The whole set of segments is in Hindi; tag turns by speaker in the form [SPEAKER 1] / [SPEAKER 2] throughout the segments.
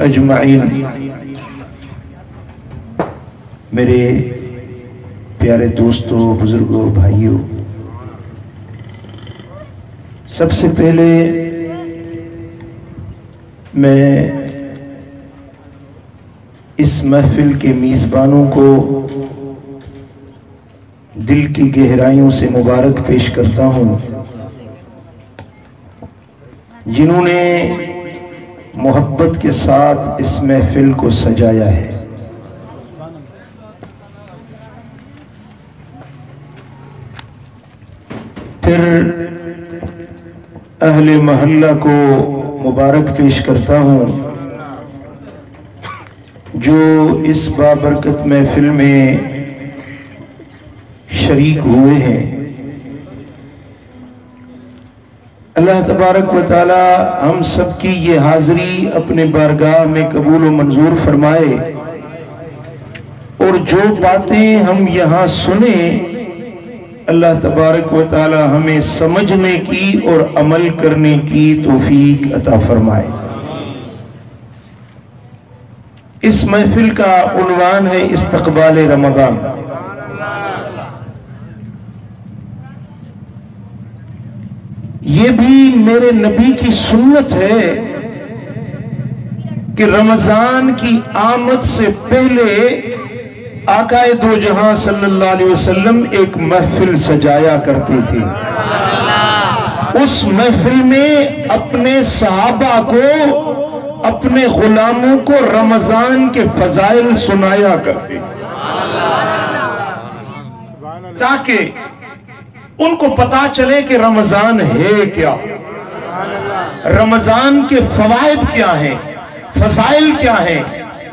[SPEAKER 1] अजमाइन मेरे प्यारे दोस्तों बुज़ुर्गों भाइयों सबसे पहले मैं इस महफिल के मेज़बानों को दिल की गहराइयों से मुबारक पेश करता हूँ जिन्होंने मोहब्बत के साथ इस महफिल को सजाया है। फिर अहले महल्ला को मुबारक पेश करता हूँ, जो इस बाबरकत महफिल में शरीक हुए हैं। अल्लाह तबारक वाली हम सबकी ये हाजिरी अपने बारगाह में कबूल व मंजूर फरमाए। और जो बातें हम यहाँ सुने, अल्लाह तबारक व ताली हमें समझने की और अमल करने की तोफीक अता फरमाए। इस महफिल का उनवान है इस्तकबाल रमज़ान। ये भी मेरे नबी की सुन्नत है कि रमज़ान की आमद से पहले आकाए दो जहाँ सल्लल्लाहु अलैहि वसल्लम एक महफिल सजाया करते थे। उस महफिल में अपने सहाबा को, अपने गुलामों को रमज़ान के फजाइल सुनाया करते। ताकि उनको पता चले कि रमज़ान है क्या? रमज़ान के फवायद क्या हैं? फसाइल क्या हैं?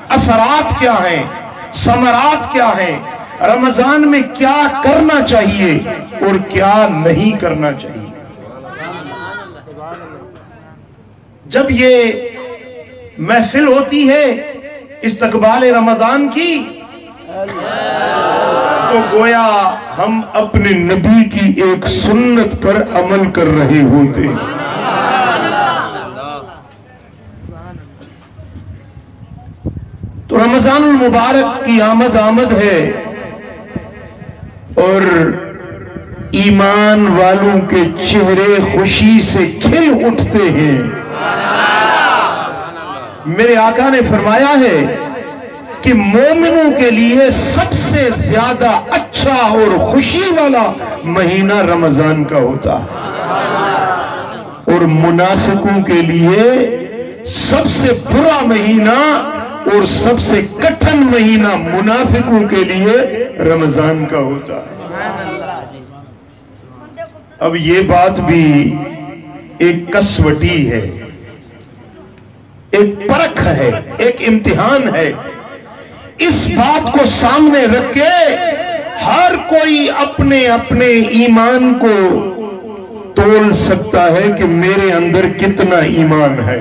[SPEAKER 1] असरात क्या हैं? समरात क्या हैं? रमज़ान में क्या करना चाहिए और क्या नहीं करना चाहिए? जब ये महफिल होती है, इस्तकबाल रमज़ान की तो गोया हम अपने नबी की एक सुन्नत पर अमल कर रहे होते। तो रमज़ान मुबारक की आमद आमद है और ईमान वालों के चेहरे खुशी से खिल उठते हैं। मेरे आका ने फरमाया है कि मोमिनों के लिए सबसे ज़्यादा अच्छा और खुशी वाला महीना रमज़ान का होता है। और मुनाफिकों के लिए सबसे बुरा महीना और सबसे कठिन महीना मुनाफिकों के लिए रमज़ान का होता है। अब ये बात भी एक कसवटी है, एक परख है, एक इम्तिहान है इस बात को सामने रख के हर कोई अपने अपने ईमान को तोल सकता है कि मेरे अंदर कितना ईमान है।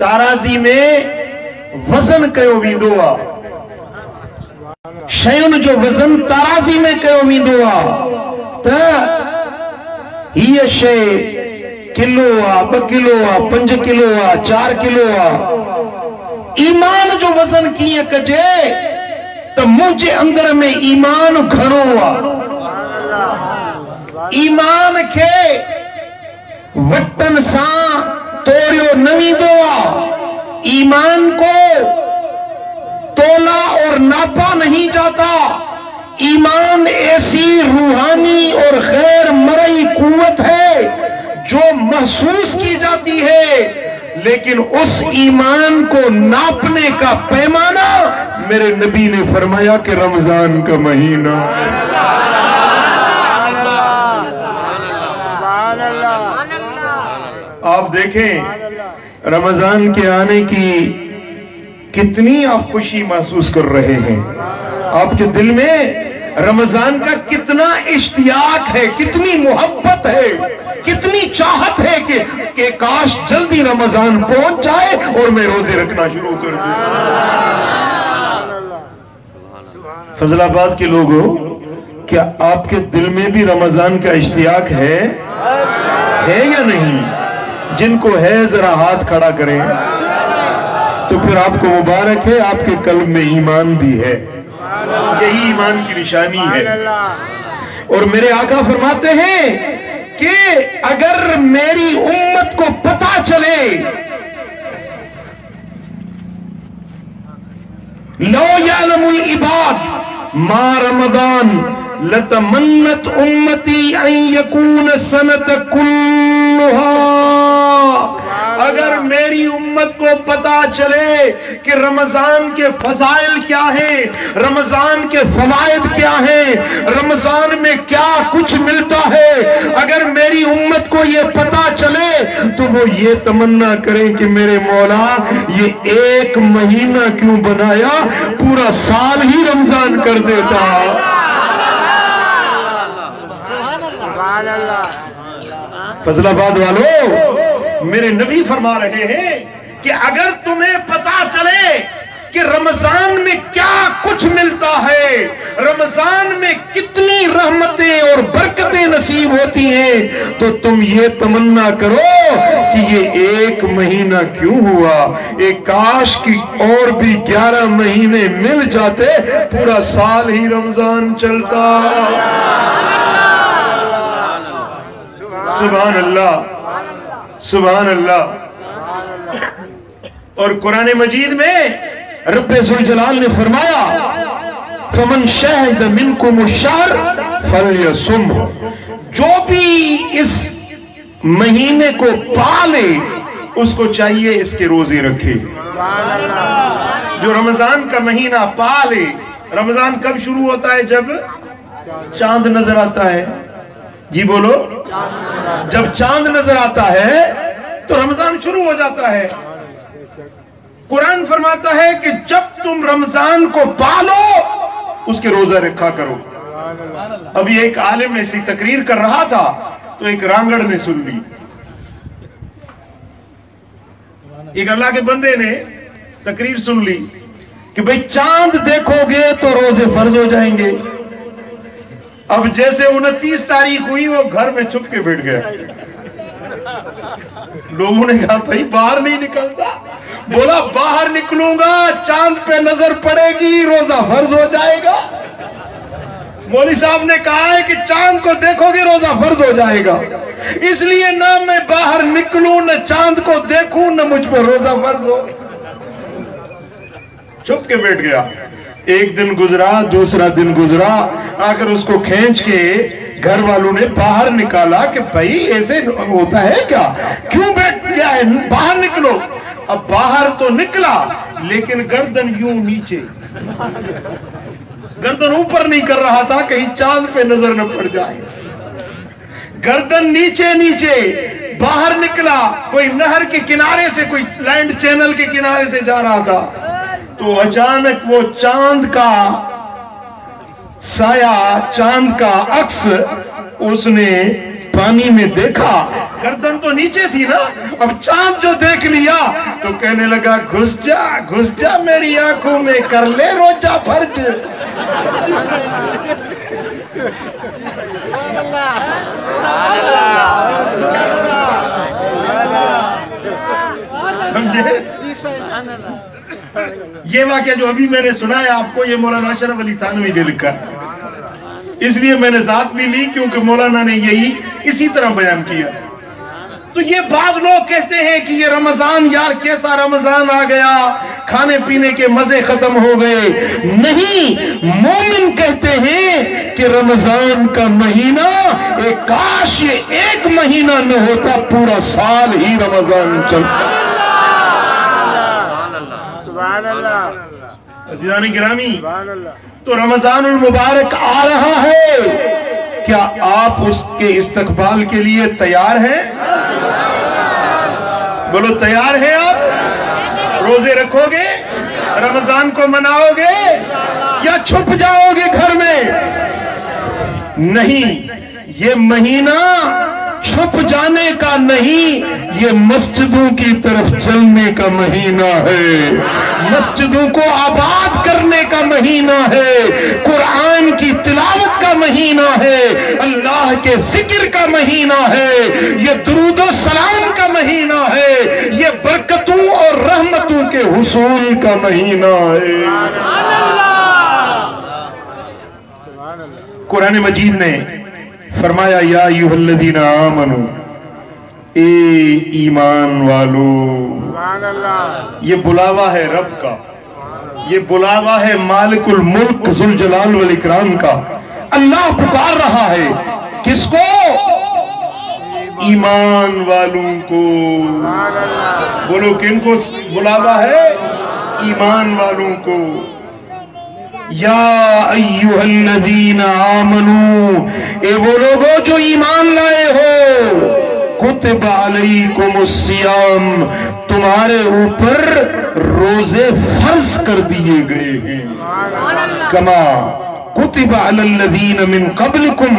[SPEAKER 1] ताराजी में वज़न कयो वेंदो आहे शयुनि जो वज़न ताराज़ी में कयो वेंदो आहे त किलो आहे ॿ किलो आहे पंज किलो आहे चार किलो आहे ईमान जो वज़न कीअं कजे, त मुंहिंजे अंदर में ईमान आहे ईमान खे वटनि सां तोड़ियो न आहे ईमान को तोला और नापा नहीं जाता। ईमान ऐसी रूहानी और गैर मरई कुवत है, जो महसूस की जाती है। लेकिन उस ईमान को नापने का पैमाना मेरे नबी ने फरमाया कि रमज़ान का महीना आप देखें, रमज़ान के आने की कितनी आप खुशी महसूस कर रहे हैं। आपके दिल में रमज़ान का कितना इश्तियाक है कितनी मोहब्बत है कितनी चाहत है कि, कि काश जल्दी रमज़ान पहुँच जाए और मैं रोज़े रखना शुरू कर दूँ। फजलाबाद के लोगों क्या आपके दिल में भी रमज़ान का इश्तियाक है? है या नहीं? जिनको है जरा हाथ खड़ा करें। तो फिर आपको मुबारक है आपके कल्ब में ईमान भी है। यही ईमान की निशानी है। और मेरे आका फरमाते हैं कि अगर मेरी उम्मत को पता चले, लो यालमुल इबाद, मा रमज़ान लतमन्नत उम्मती यकून सनत अगर मेरी उम्मत को पता चले कि रमज़ान के फजाइल क्या है रमज़ान के फवायद क्या है रमज़ान में क्या कुछ मिलता है अगर मेरी उम्मत को ये पता चले तो वो ये तमन्ना करें कि मेरे मौला ये एक महीना क्यों बनाया पूरा साल ही रमज़ान कर देता फजलाबाद वालों, मेरे नबी फरमा रहे हैं कि अगर तुम्हें पता चले कि रमज़ान में क्या कुछ मिलता है, रमज़ान में कितनी रहमतें और बरकतें नसीब होती हैं तो तुम ये तमन्ना करो कि ये एक महीना क्यों हुआ? एक काश की और भी ग्यारह महीने मिल जाते, पूरा साल ही रमज़ान चलता। सुबह अल्लाह सुबह अल्लाह और कुरान मजीद में रब जलाल ने फरमाया फमन शहद मिन को मुशार फल सुम जो भी इस महीने को पाले उसको चाहिए इसके रोज़े रखे। जो रमज़ान का महीना पाले रमज़ान कब शुरू होता है? जब चाँद नज़र आता है। जी बोलो। जब चाँद नज़र आता है तो रमज़ान शुरू हो जाता है। कुरान फरमाता है कि जब तुम रमज़ान को पालो, उसके रोजा रखा करो। अभी एक आलिम ऐसी तकरीर कर रहा था तो एक रांगड़ ने सुन ली। एक अल्लाह के बंदे ने तकरीर सुन ली कि भाई, चाँद देखोगे तो रोज़े फ़र्ज़ हो जाएँगे। अब जैसे उनतीस तारीख हुई, वो घर में छुप के बैठ गया लोगों ने कहा, भाई, बाहर नहीं निकलता। बोला, बाहर निकलूँगा, चाँद पे नज़र पड़ेगी, रोजा फ़र्ज़ हो जाएगा। मौली साहब ने कहा है कि चाँद को देखोगे, रोजा फ़र्ज़ हो जाएगा। इसलिए ना मैं बाहर निकलू, न चाँद को देखूँ, न मुझ पर रोजा फ़र्ज़ हो। छुप के बैठ गया। एक दिन गुजरा, दूसरा दिन गुजरा। आकर उसको खींच के घर वालों ने बाहर निकाला कि भाई, ऐसे होता है क्या? क्यों बैठ गया है? बाहर निकलो। अब बाहर तो निकला, लेकिन गर्दन यूँ नीचे। गर्दन ऊपर नहीं कर रहा था, कहीं चाँद पे नज़र न पड़ जाए। गर्दन नीचे नीचे। बाहर निकला, कोई नहर के किनारे से, कोई लैंड चैनल के किनारे से जा रहा था। तो अचानक वो चाँद का साया चाँद का अक्स उसने पानी में देखा। गर्दन तो नीचे थी ना अब चाँद जो देख लिया तो कहने लगा घुस जा घुस जा मेरी आँखों में कर ले रोजा फ़र्ज़। समझे? ये वाक्य जो अभी मैंने सुना है आपको, ये मौलाना अशरफ अली थानवी ने लिखा इसलिए मैंने साथ भी ली, क्योंकि मौलाना ने यही इसी तरह बयान किया। तो ये बाज लोग कहते हैं कि ये रमज़ान, यार कैसा रमज़ान आ गया? खाने पीने के मज़े खत्म हो गए। नहीं, मोमिन कहते हैं कि रमज़ान का महीना एक काश, ये एक महीना न होता, पूरा साल ही रमज़ान चलता। गिरामी तो रमज़ान मुबारक आ रहा है। क्या आप उसके इस्तकबाल के लिए तैयार हैं? बोलो तैयार हैं आप? रोज़े रखोगे? रमज़ान को मनाओगे? या छुप जाओगे घर में? नहीं ये महीना छुप जाने का नहीं ये मस्जिदों की तरफ़ चलने का महीना है। मस्जिदों को आबाद करने का महीना है। कुरान की तिलावत का महीना है। अल्लाह के ज़िक्र का महीना है। ये दरूद सलाम का महीना है। ये बरकतों और रहमतों के हुसूल का महीना है। कुरान मजीद ने फरमाया, या युहल्लदीना आमनु, ए ईमान वालो, ये बुलावा है रब का, ये बुलावा है मालिकुल मुल्क जुल जलाल वल इकराम का। अल्लाह पुकार रहा है, किसको? ईमान वालों को। बोलो, किनको बुलावा है? ईमान वालों को। या ए वो लोगो जो ईमान लाए हो, कुतब अलैकुमुस्सियाम, तुम्हारे ऊपर रोज़े फ़र्ज़ कर दिए गए हैं। कमा, कुतब अलल्लदीन मिन कबलकुम,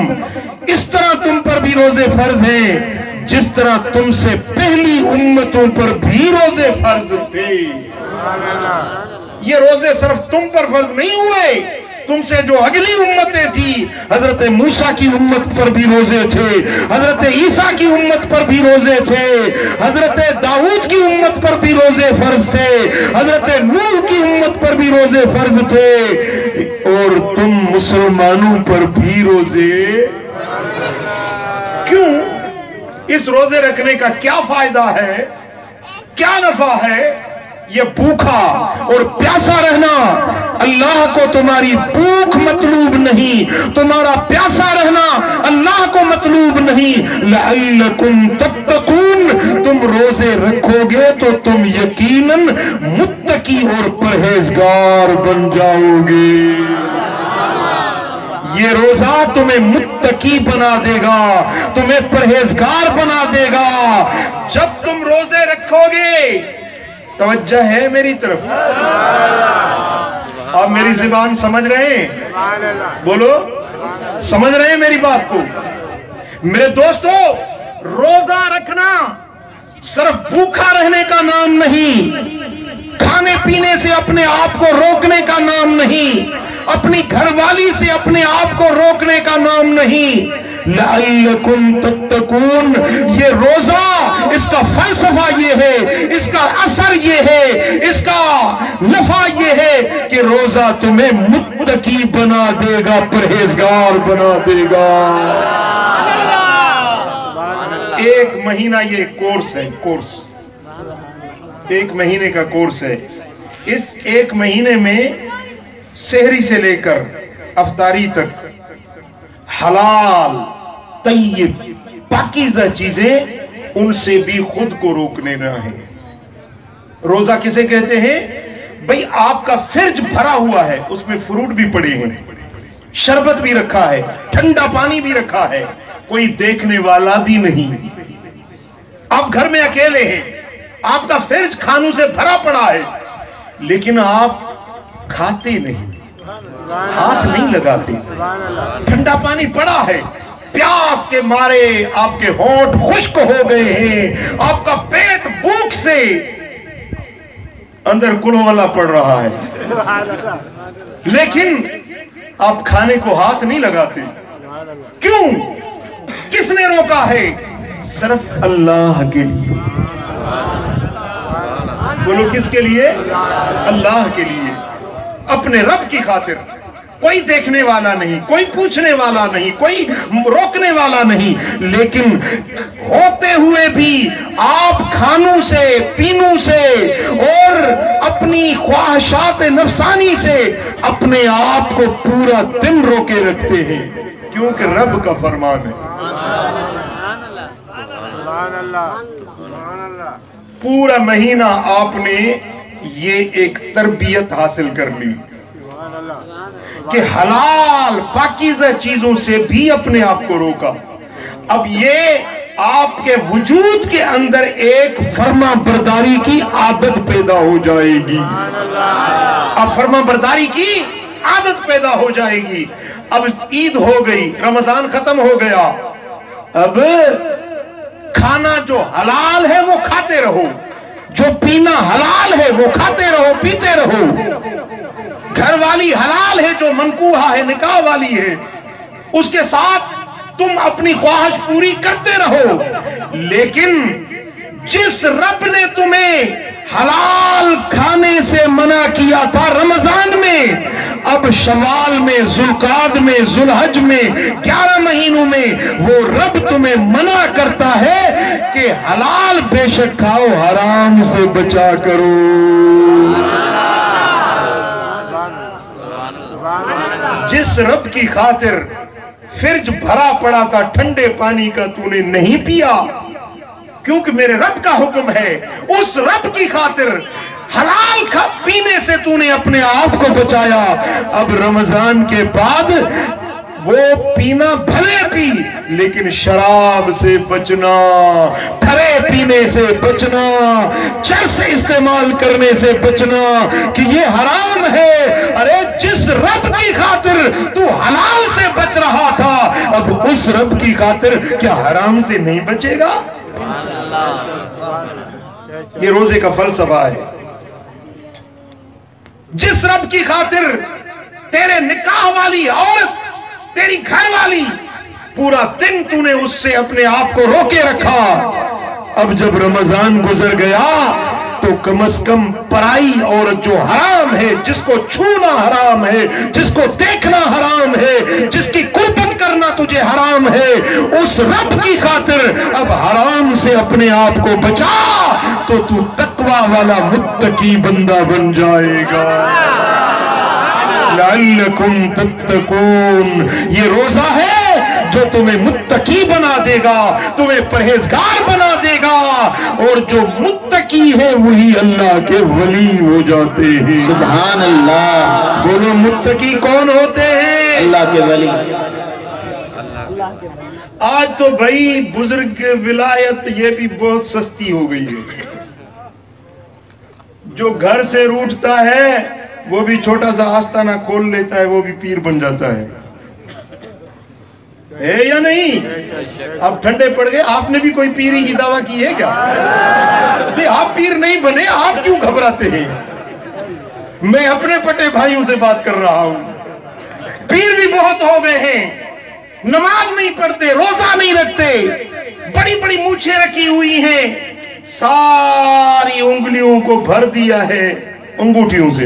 [SPEAKER 1] इस तरह तुम पर भी रोज़े फ़र्ज़ हैं, जिस तरह तुमसे पहली उम्मतों पर भी रोज़े फ़र्ज़ थे। ये रोज़े सिर्फ़ तुम पर फ़र्ज़ नहीं हुए। तुमसे जो अगली उम्मतें थी, हज़रत मूसा की उम्मत पर भी रोज़े थे, हज़रत ईसा की उम्मत पर भी रोज़े थे, हज़रत दाऊद की उम्मत पर भी रोज़े फ़र्ज़ थे, हज़रत नूह की उम्मत पर भी रोज़े फ़र्ज़ थे, और तुम मुसलमानों पर भी रोज़े। क्यों? इस रोज़े रखने का क्या फ़ायदा है? क्या नफा है? ये भूखा और प्यासा रहना अल्लाह को तुम्हारी भूख मतलूब नहीं। तुम्हारा प्यासा रहना अल्लाह को मतलूब नहीं। लकुम तत्तकून, तुम रोज़े रखोगे तो तुम यकीनन मुत्तकी और परहेजगार बन जाओगे। ये रोजा तुम्हें मुत्तकी बना देगा, तुम्हें परहेजगार बना देगा। जब तुम रोज़े रखोगे तवज्जो है मेरी तरफ़। आप मेरी ज़ुबान समझ रहे हैं? बोलो, समझ रहे हैं मेरी बात को? मेरे दोस्तों, रोजा रखना सिर्फ़ भूखा रहने का नाम नहीं, खाने पीने से अपने आप को रोकने का नाम नहीं, अपनी घरवाली से अपने आप को रोकने का नाम नहीं। ये रोजा इसका फलसफा ये है, इसका असर ये है, इसका नफा ये है कि रोजा तुम्हें मुत्तकी बना देगा, परहेजगार बना देगा। एक महीना ये कोर्स है, कोर्स। एक महीने का कोर्स है। इस एक महीने में शहरी से लेकर अफतारी तक हलाल तय्यब पाकिजा चीज़ें उनसे भी खुद को रोकने ना है। रोजा किसे कहते हैं? भाई, आपका फ्रिज भरा हुआ है, उसमें फ्रूट भी पड़े हैं, शरबत भी रखा है, ठंडा पानी भी रखा है, कोई देखने वाला भी नहीं। आप घर में अकेले हैं, आपका फ्रिज खानों से भरा पड़ा है, लेकिन आप खाते नहीं, हाथ नहीं लगाते। ठंडा पानी पड़ा है प्यास के मारे आपके होंठ खुश्क हो गए हैं। आपका पेट भूख से अंदर कुलों वाला पड़ रहा है। लेकिन आप खाने को हाथ नहीं लगाते। क्यों? किसने रोका है? सिर्फ़ अल्लाह के लिए। बोलो किसके लिए? अल्लाह के लिए। अपने रब की खातिर। कोई देखने वाला नहीं, कोई पूछने वाला नहीं, कोई रोकने वाला नहीं, लेकिन होते हुए भी आप खानों से, पीनू से और अपनी ख्वाहिशात नफसानी से अपने आप को पूरा दिन रोके रखते हैं। क्योंकि रब का फरमान है। पूरा महीना आपने ये एक तरबियत हासिल कर ली। कि हलाल पाकिजा चीज़ों से भी अपने आप को रोका। अब ये आपके वजूद के अंदर एक फर्मा बरदारी की आदत पैदा हो जाएगी। अब फर्मा बरदारी की आदत पैदा हो जाएगी। अब ईद हो गई, रमज़ान खत्म हो गया। अब खाना जो हलाल है, वो खाते रहो। जो पीना हलाल है, वो खाते रहो, पीते रहो। घर वाली हलाल है जो मनकूहा है, निकाह वाली है। उसके साथ तुम अपनी ख्वाहिश पूरी करते रहो। लेकिन जिस रब ने तुम्हें हलाल खाने से मना किया था रमज़ान में, अब शवाल में, जुलकाद में, जुलहज में, ग्यारह महीनों में वो रब तुम्हें मना करता है कि हलाल बेशक खाओ, हराम से बचा करो। जिस रब की खातिर फ्रिज भरा पड़ा था, ठंडे पानी का तूने नहीं पिया। क्योंकि मेरे रब का हुक्म है, उस रब की खातिर हलाल खा पीने से तूने अपने आप को बचाया। अब रमज़ान के बाद वो पीना भले पी, लेकिन शराब से बचना ठरे पीने से बचना चरस इस्तेमाल करने से बचना कि ये हराम है। अरे, जिस रब की खातिर तू हलाल से बच रहा था, अब उस रब की खातिर क्या हराम से नहीं बचेगा? ये रोज़े का फलसफा है। जिस रब की खातिर तेरे निकाह वाली औरत तेरी घर वाली पूरा दिन तूने उससे अपने आप को रोके रखा। अब जब रमज़ान गुजर गया तो कम अज कम पराई औरत जो हराम है, जिसको छूना हराम है, जिसको देखना हराम है, जिसकी कुर्बत करना तुझे हराम है, उस रब की खातिर अब हराम से अपने आप को बचा तो तू तकवा वाला मुत्तकी बंदा बन जाएगा। लल्लकुम तत्तकून। ये रोजा है जो तुम्हें मुत्तकी बना देगा तुम्हें परहेजगार बना देगा और जो मुत्तकी है वही अल्लाह के वली हो जाते हैं।
[SPEAKER 2] सुबहान अल्लाह
[SPEAKER 1] बोलो मुत्तकी कौन होते हैं?
[SPEAKER 2] अल्लाह के वली।
[SPEAKER 1] आज तो भाई बुज़ुर्ग विलायत ये भी बहुत सस्ती हो गई है। जो घर से रूठता है वो भी छोटा सा आस्ताना खोल लेता है, वो भी पीर बन जाता है। है या नहीं? अब ठंडे पड़ गए, आपने भी कोई पीरी की दावा की है क्या? नहीं, आप पीर नहीं बने, आप क्यों घबराते हैं? मैं अपने पटे भाइयों से बात कर रहा हूँ। पीर भी बहुत हो गए हैं। नमाज़ नहीं पढ़ते, रोजा नहीं रखते। बड़ी बड़ी मूछे रखी हुई हैं। सारी उंगलियों को भर दिया है अंगूठियों से।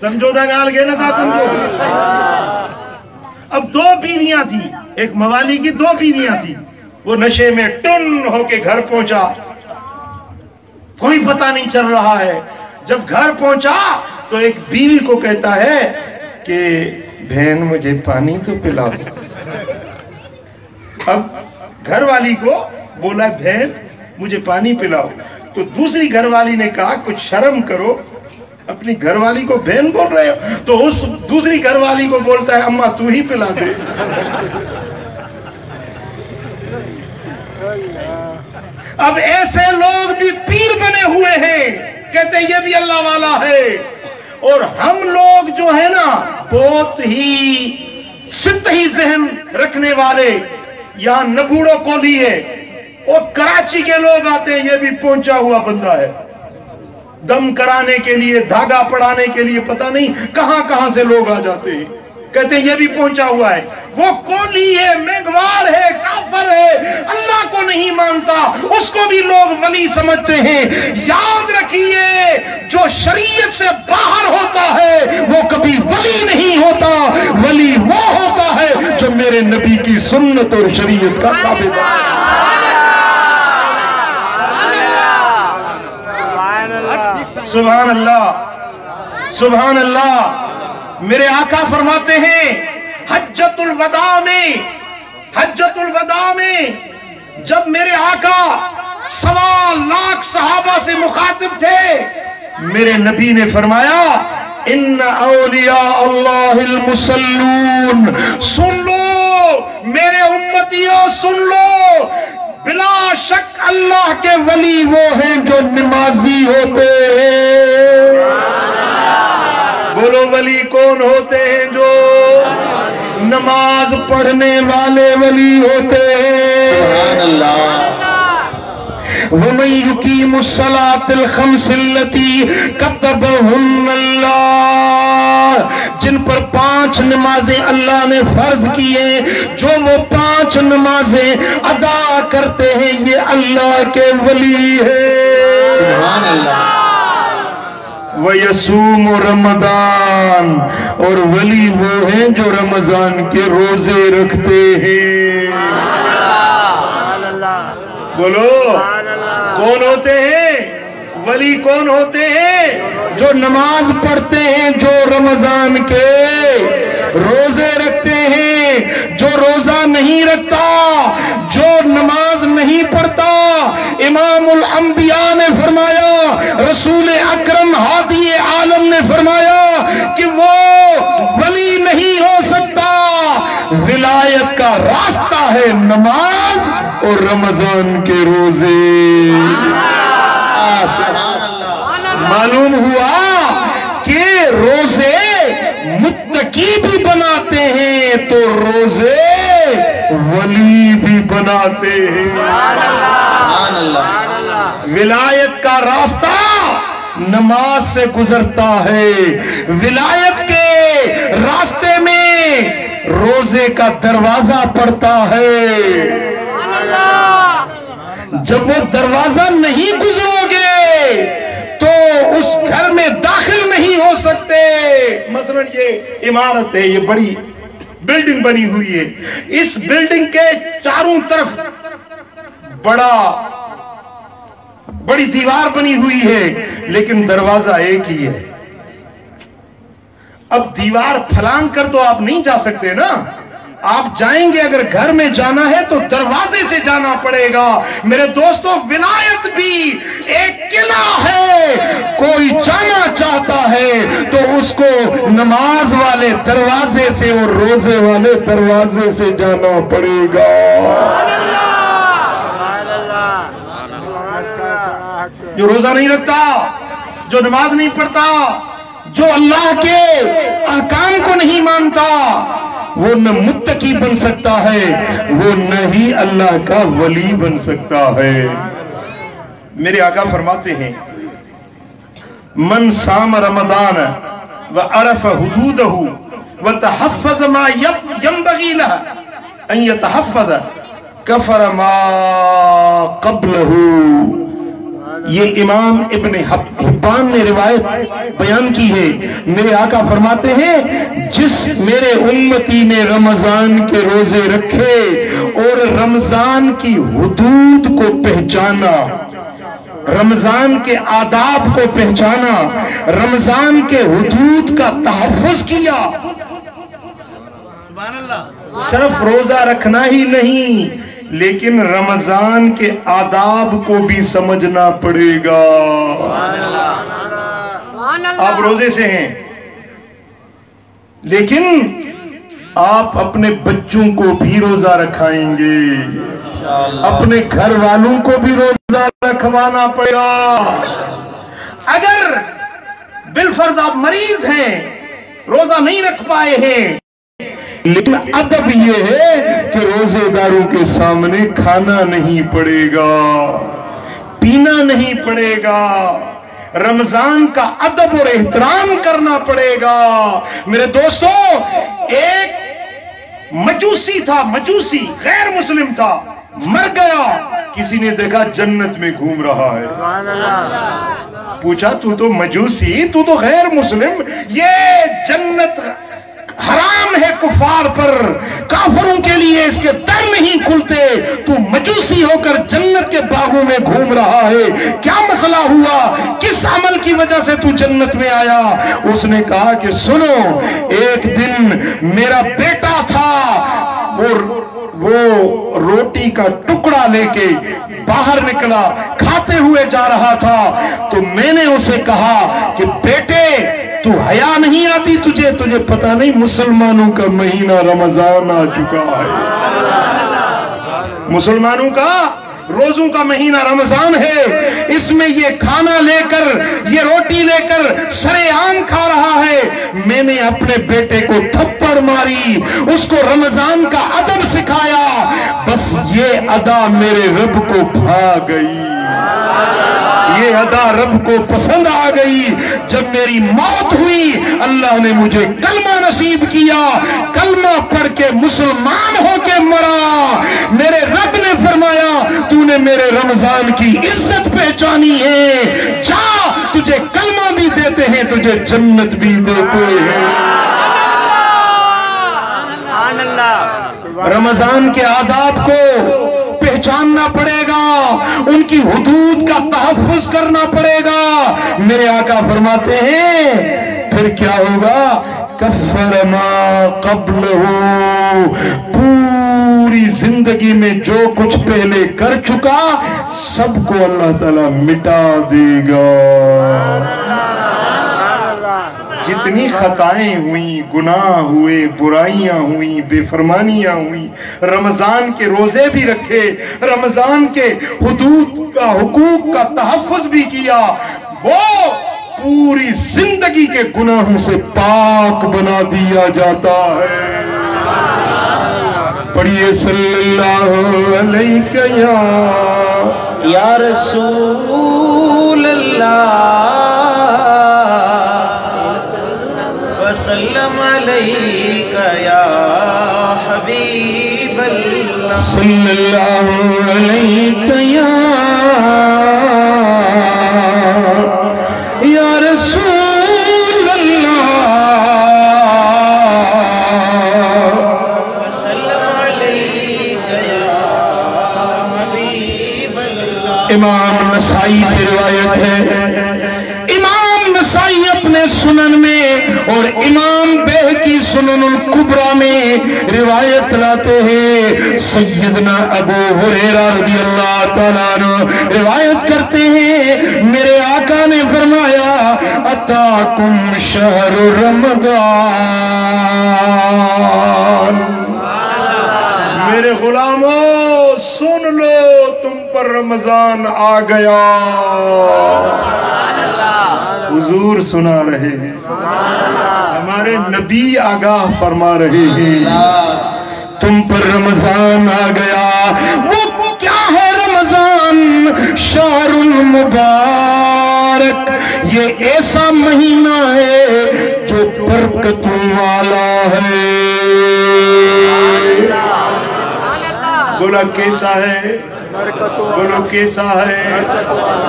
[SPEAKER 1] समझो था गाल के ना था अब दो बीवियाँ थी, एक मवाली की दो बीवियाँ थी। वो नशे में टुन होके घर पहुँचा। कोई पता नहीं चल रहा है। जब घर पहुँचा तो एक बीवी को कहता है कि, बहन, मुझे पानी तो पिलाओ। अब घर वाली को बोला, बहन, मुझे पानी पिलाओ। तो दूसरी घरवाली ने कहा, कुछ शर्म करो अपनी घरवाली को बहन बोल रहे हो? तो उस दूसरी घरवाली को बोलता है, अम्मा, तू ही पिला दे। अब ऐसे लोग भी पीर बने हुए हैं। कहते ये भी अल्लाह वाला है। और हम लोग जो है ना, बहुत ही सिद्ध ही जहन रखने वाले। यहाँ नबूड़ो कोली है और कराची के लोग आते हैं, ये भी पहुँचा हुआ बंदा है। दम कराने के लिए, धागा पड़ाने के लिए, पता नहीं कहाँ कहाँ से लोग आ जाते हैं। कहते हैं, ये भी पहुँचा हुआ है। वो कोली है, मेघवार है, काफर है। अल्लाह को नहीं मानता, उसको भी लोग वली समझते हैं। याद रखिए, जो शरीयत से बाहर होता है, वो कभी वली नहीं होता। वली वो होता है, जो मेरे नबी की सुन्नत और शरीयत का ताबेदार सुबह अल्लाह सुबह अल्लाह मेरे आका फरमाते हैं हजतुल वदा में, हज्जतुल वदा में जब मेरे आका सवा लाख सहाबा से मुखातिब थे, मेरे नबी ने फरमाया इन औलिया अल्लाह सुन लो, मेरे उम्मतियों, सुन लो बिला शक अल्लाह के वली वो हैं जो नमाजी होते हैं। बोलो, वली कौन होते हैं जो नमाज़ पढ़ने वाले वली होते हैं?
[SPEAKER 2] अल्लाह।
[SPEAKER 1] जिन पर पाँच नमाजें अल्लाह ने फ़र्ज़ की हैं जो वो पाँच नमाजें अदा करते हैं ये अल्लाह के वली है। वयसूम रमदान और वली वो हैं जो रमज़ान के रोज़े रखते हैं। बोलो। कौन होते हैं? वली कौन होते हैं? जो नमाज़ पढ़ते हैं जो रमज़ान के रोज़े रखते हैं जो रोजा नहीं रखता जो नमाज़ नहीं पढ़ता इमामुल अंबिया ने फरमाया रसूल अकरम हादी आलम ने फरमाया कि वो वली नहीं हो सकता। विलायत का रास्ता है नमाज़ और रमज़ान के रोज़े।
[SPEAKER 2] आ, सुभान अल्लाह।
[SPEAKER 1] मालूम हुआ कि रोज़े मुत्तकी भी बनाते हैं तो रोज़े वली भी बनाते हैं। विलायत का रास्ता नमाज़ से गुजरता है। विलायत के रास्ते में रोज़े का दरवाज़ा पड़ता है। जब वो दरवाज़ा नहीं गुजरोगे तो उस घर में दाखिल नहीं हो सकते। मसलन ये इमारत है, ये बड़ी बिल्डिंग बनी हुई है। इस बिल्डिंग के चारों तरफ़ बड़ा, बड़ी दीवार बनी हुई है, लेकिन दरवाज़ा एक ही है। अब दीवार फलांग कर तो आप नहीं जा सकते ना। आप जाएँगे अगर घर में जाना है तो दरवाजे से जाना पड़ेगा। मेरे दोस्तों, विलायत भी एक किला है। कोई जाना चाहता है तो उसको नमाज़ वाले दरवाजे से और रोज़े वाले दरवाजे से जाना पड़ेगा। जो रोजा नहीं रखता, जो नमाज़ नहीं पढ़ता, जो अल्लाह के अहकाम को नहीं मानता वो न मुत्तकी बन सकता है वो न ही अल्लाह का वली बन सकता है। मेरे आका फरमाते हैं मन साम रमदान व अरफ हदूदहू व यतहफ़्फ़ज़ कफर मा कब्लहू। ये इमाम इब्न हब- हिब्बान ने रिवायत बयान की है। मेरे आका फरमाते हैं जिस मेरे उम्मती ने रमज़ान के रोज़े रखे और रमज़ान की हुदूद को पहचाना रमज़ान के आदाब को पहचाना रमज़ान के हुदूद का तहफ़ुज़ किया। सिर्फ़ रोजा रखना ही नहीं लेकिन रमज़ान के आदाब को भी समझना पड़ेगा। आप रोज़े से हैं लेकिन आप अपने बच्चों को भी रोजा रखाएँगे। अपने घर वालों को भी रोजा रखवाना पड़ेगा। अगर बिलफर्ज आप मरीज़ हैं रोजा नहीं रख पाए हैं लेकिन अदब यह है कि रोजेदारों के सामने खाना नहीं पड़ेगा पीना नहीं पड़ेगा रमज़ान का अदब और एहतराम करना पड़ेगा। मेरे दोस्तों एक मजूसी था मजूसी गैर मुस्लिम था मर गया। किसी ने देखा जन्नत में घूम रहा है। पूछा तू तो मजूसी तू तो गैर मुस्लिम ये जन्नत हराम है कुफार पर। काफरों के लिए इसके दर नहीं खुलते। तू मजूसी होकर जन्नत के बागों में घूम रहा है। क्या मसला हुआ? किस अमल की वजह से तू जन्नत में आया? उसने कहा कि सुनो, एक दिन मेरा बेटा था और वो रोटी का टुकड़ा लेके बाहर निकला, खाते हुए जा रहा था। तो मैंने उसे कहा कि, बेटे, तू हया नहीं आती तुझे तुझे पता नहीं मुसलमानों का महीना रमज़ान आ चुका है। मुसलमानों का रोजों का महीना रमज़ान है। इसमें ये खाना लेकर, ये रोटी लेकर सरेआम खा रहा है। मैंने अपने बेटे को थप्पड़ मारी, उसको रमज़ान का अदब सिखाया। बस ये अदा मेरे रब को भा गई। ये अदा रब को पसंद आ गई। जब मेरी मौत हुई अल्लाह ने मुझे कलमा नसीब किया कलमा पढ़ के मुसलमान होके मरा। मेरे रब ने फरमाया तूने मेरे रमज़ान की इज़्ज़त पहचानी है। जा तुझे कलमा भी देते हैं तुझे जन्नत भी देते हैं। रमज़ान के आदाब को पहचानना पड़ेगा। उनकी हदूद का तहफ़ करना पड़ेगा। मेरे आका फरमाते हैं, फिर क्या होगा? कफरमा कब्ल हो पूरी ज़िंदगी में जो कुछ पहले कर चुका, सबको अल्लाह ताला मिटा देगा। जितनी खताएँ हुई, गुनाह हुए, बुराइयाँ हुई, बेफरमानियाँ हुई। रमज़ान के रोज़े भी रखे, रमज़ान के हदूद का, हुकूक का तहफ़ भी किया। वो पूरी ज़िंदगी के गुनाहों से पाक बना दिया जाता है। पढ़िए सल्लल्लाहु अलैहि या
[SPEAKER 2] रसूल अल्लाह वसल्लम अलैका या हबीब अल्लाह
[SPEAKER 1] सल्लल्लाहु अलैहि या या रसूल अल्लाह
[SPEAKER 2] वसल्लम अलैका या हबीब अल्लाह
[SPEAKER 1] इमाम नसाई से रिवायत है इमाम नसाई अपने सुनन में और इमाम कुबरा में रिवायत लाते हैं। सैयदना अबू हुरैरा रज़ी अल्लाह ताला रिवायत करते हैं। मेरे आका ने फरमाया अताकुम शहर रमदान मेरे गुलामों सुन लो तुम पर रमज़ान आ गया। हुजूर सुना रहे हैं। हमारे नबी आगाह फरमा रहे हैं। तुम पर रमज़ान आ गया। वो क्या है रमज़ान? शारुल मुबारक। ये ऐसा महीना है जो बरकतों वाला है। बोला, कैसा है? बोलो, कैसा है?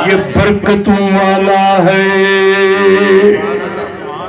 [SPEAKER 1] ये बरकतों वाला है।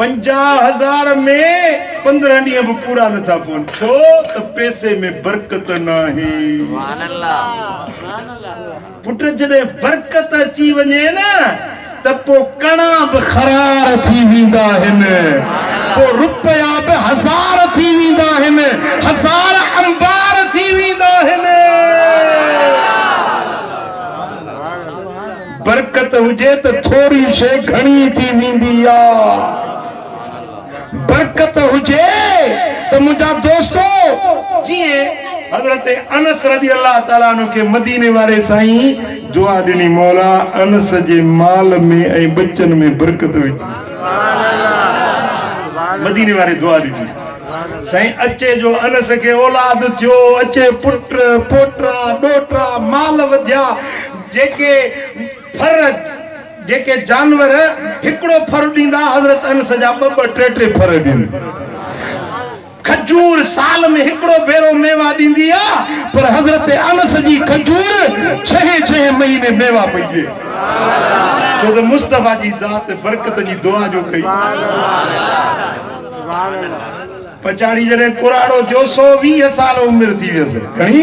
[SPEAKER 1] पंजाह हज़ार में पंद्रहं ॾींहं बि पूरा नथा पवनि छो त पैसे में बरकत न आहे पुट जॾहिं बरकत अची वञे न त पोइ कणा बि खरार थी वेंदा आहिनि। पोइ रुपया बि हज़ार थी वेंदा आहिनि। हज़ार अंबार थी वेंदा आहिनि। बरकत हुजे त थोरी शइ घणी थी वेंदी आहे। बरकत हुजे, त मुंहिंजा दोस्तो जीअं हज़रत अनस रज़ी अलाह ताला खे मदीने वारे साईं, दुआ ॾिनी मौला, अनस जे माल में ऐं बचन में बरकत विझ मदीने वारे दुआ ॾिनी। साईं, अचे जो अनस खे औलाद थियो, अचे पुट पोटा ॾोटा माल वधिया, जेके फर जेके जानवर हिकिड़ो फर ॾींदा, हज़रत अनस जा ॿ ॿ, टे टे फर ॾींदा खजूर साल में हिकिड़ो भेरो मेवा ॾींदी आहे, पर हज़रत अनस जी खजूर छह छह महीने मेवा पई ॾे छो मुस्तफ़ा जी ज़ात बरकत जी दुआ जो कई। पछाड़ी जॾहिं कुराड़ो थियो सौ वीह साल उमिरि थी वियसि। घणी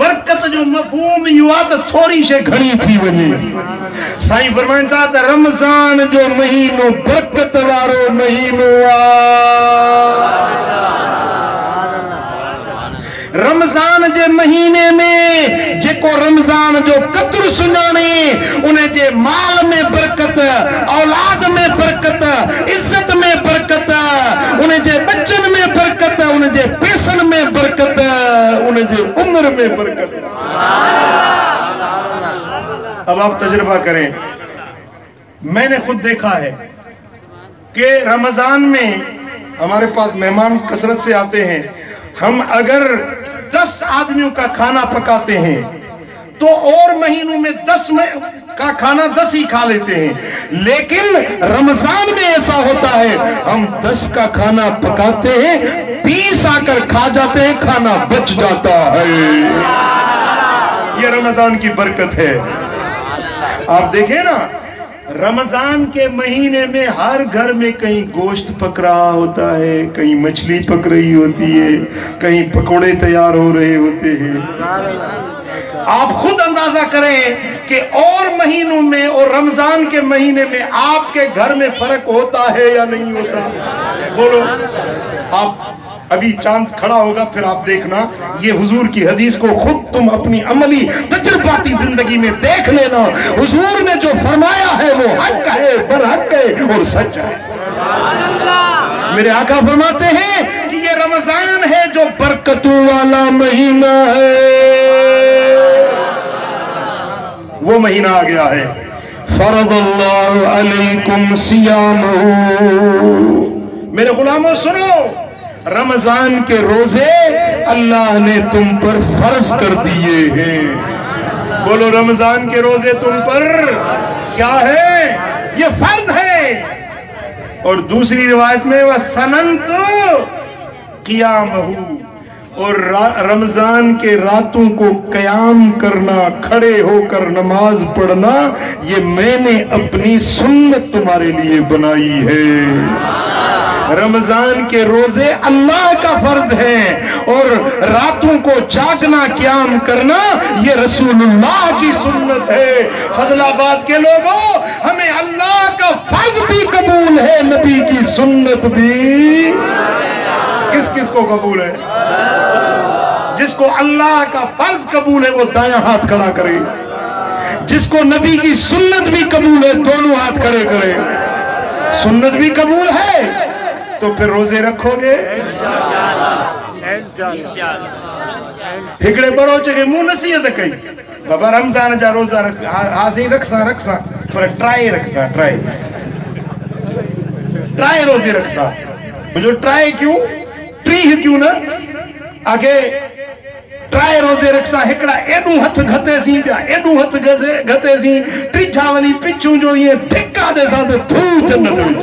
[SPEAKER 1] बरकत जो मफ़हूम इहो आहे त थोरी शइ थी वञे। साईं फरमाइनि था त रमज़ान जो महीनो बरकत वारो महीनो आहे रमज़ान जे महीने में जेको रमज़ान जो क़द्र सुञाणे, उन जे माल में बरकत, औलाद में बरकत इज़त में बरकत, उन जे में बरकत, उन जे में बरकत, उन जे उम्र में बरकत। अब आप तजुर्बा करें। मैंने खुद देखा है कि रमज़ान में हमारे पास मेहमान कसरत से आते हैं हम अगर दस आदमियों का खाना पकाते हैं तो और महीनों में दस में का खाना दस ही खा लेते हैं। लेकिन रमज़ान में ऐसा होता है, हम दस का खाना पकाते हैं, बीस आकर खा जाते हैं, खाना बच जाता है। ये रमज़ान की बरकत है। आप देखें ना रमज़ान के महीने में हर घर में कहीं गोश्त पक रहा होता है, कहीं मछली पक रही होती है, कहीं पकोड़े तैयार हो रहे होते हैं। आप खुद अंदाज़ा करें कि और महीनों में और रमज़ान के महीने में आपके घर में फ़र्क होता है या नहीं होता? बोलो। आप अभी चाँद खड़ा होगा फिर आप देखना ये हुजूर की हदीस को खुद तुम अपनी अमली तजर्बाती ज़िंदगी में देख लेना। हुजूर ने जो फरमाया है वो हक है बरहक है और सच है। मेरे आका फरमाते हैं कि ये रमज़ान है जो बरकतों वाला महीना है। वो महीना आ गया है। फरद अलैकुम सियाम मेरे गुलामों सुनो। रमज़ान के रोज़े अल्लाह ने तुम पर फ़र्ज़ कर दिए हैं। बोलो, रमज़ान के रोज़े तुम पर क्या है? ये फ़र्ज़ है। और दूसरी रिवायत में वह सनंत कियाम और रमज़ान के रातों को कयाम करना, खड़े होकर नमाज़ पढ़ना, ये मैंने अपनी सुन्नत तुम्हारे लिए बनाई है। रमज़ान के रोज़े अल्लाह का फ़र्ज़ है और रातों को जागना क्याम करना ये रसूलुल्लाह की सुन्नत है। फजलाबाद के लोगों, हमें अल्लाह का फ़र्ज़ भी कबूल है, नबी की सुन्नत भी। किस किस को कबूल है? जिसको अल्लाह का फ़र्ज़ कबूल है, वो दाया हाथ खड़ा करे। जिसको नबी की सुन्नत भी कबूल है, दोनों हाथ खड़े करे। सुन्नत भी कबूल है तो फिर रोज़े रखोगे? हिकिड़े बरोच खे मूं नसीहत कई। बाबा रमज़ान जा रोज़ा रख हा साईं रखसां रखसां पर ट्राए रखसां ट्राए ट्राए रोज़े रखसां। मुंहिंजो ट्राए क्यों? टीह क्यों न? आगे ट्राए रोज़े रखसां हिकिड़ा एॾो हथ घतेसीं पिया एॾो हथ घतेसीं टीछा वञी पिछूं जो ईअं धिका ॾेसां त थू जन्नत विझ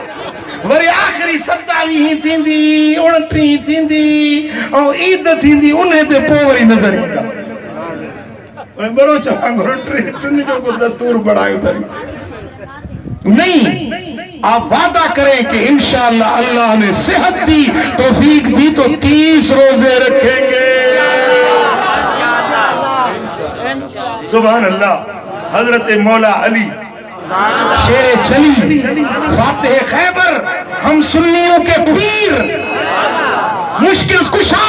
[SPEAKER 1] सतावीह थींदी उणटीह थींदी ऐं ईद थींदी उन ते पोइ वरी नज़र ईंदा। बड़ो चवांगुरु टिनि जो को दस्तूर बढ़ायो अथई नहीं, आप वादा करें कि इंशाअल्लाह अल्लाह ने सेहत दी, तौफीक दी तो तीस रोज़े रखेंगे। सुबह अल्लाह हज़रत मौला अली, शेर चली, फातेह खैबर हम सुन्नियों के पीर। मुश्किल कुशा,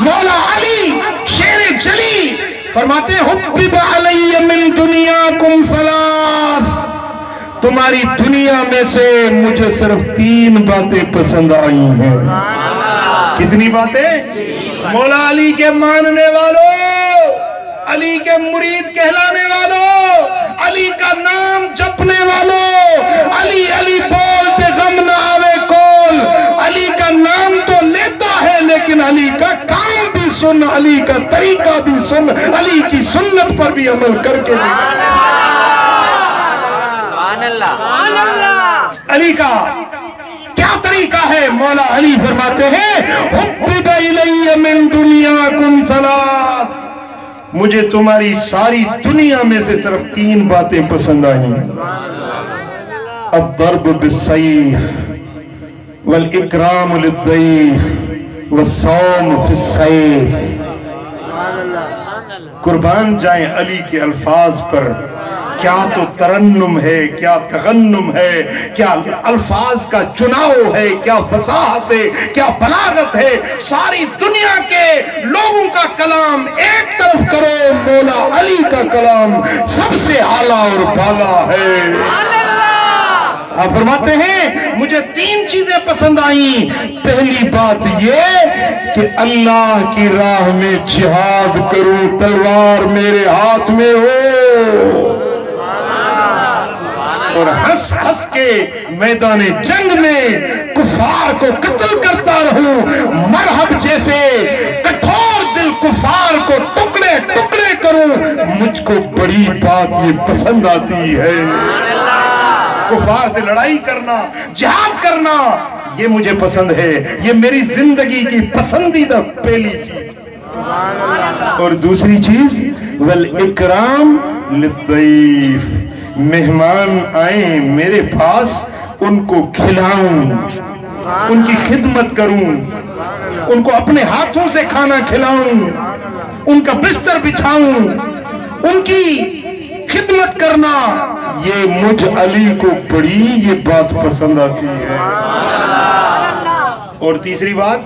[SPEAKER 1] मौला अली, शेर चली फरमाते मिन दुनियाकुम सलास। तुम्हारी दुनिया में से मुझे सिर्फ़ तीन बातें पसंद आई हैं। कितनी बातें? मौला अली के मानने वालों, अली के मुरीद कहलाने वालों। अली का नाम जपने वालों। अली अली बोलते गम न आवे कोल। अली का नाम तो लेता है लेकिन अली का काम भी सुन अली का तरीका भी सुन अली की सुन्नत पर भी अमल करके अली का क्या तरीका है? मौला अली फरमाते हैं हुब्बिब इलैय मिन दुनियाकुम सलास। मुझे तुम्हारी सारी दुनिया में से सिर्फ़ तीन बातें पसंद आई। अदर्ब बिसईफ वल इकराम व सौम फिसईफ कुर्बान जाए अली के अल्फाज पर। क्या तो तरन्नुम है, क्या तगन्नुम है, क्या अल्फाज का चुनाव है, क्या फसाहत है, क्या बलागत है, सारी दुनिया के लोगों का कलाम एक तरफ़ करो, मौला अली का कलाम सबसे आला और बाला है। आप फरमाते हैं, मुझे तीन चीज़ें पसंद आई। पहली बात ये कि अल्लाह की राह में जिहाद करूँ, तलवार मेरे हाथ में हो। और हंस हंस के मैदान जंग में कुफार को कत्ल करता रहूँ। मरहब जैसे कठोर दिल कुफार को टुकड़े टुकड़े करूँ। मुझको बड़ी बात ये पसंद आती है। कुफार से लड़ाई करना, जिहाद करना, ये मुझे पसंद है। ये मेरी ज़िंदगी की पसंदीदा पहली चीज़। और दूसरी चीज़, वल इकराम लिद्दईफ मेहमान आए, मेरे पास उनको खिलाऊं, उनकी खिदमत करूँ, उनको अपने हाथों से खाना खिलाऊं, उनका बिस्तर बिछाऊं, उनकी खिदमत करना। ये मुझ अली को बड़ी ये बात पसंद आती है। और तीसरी बात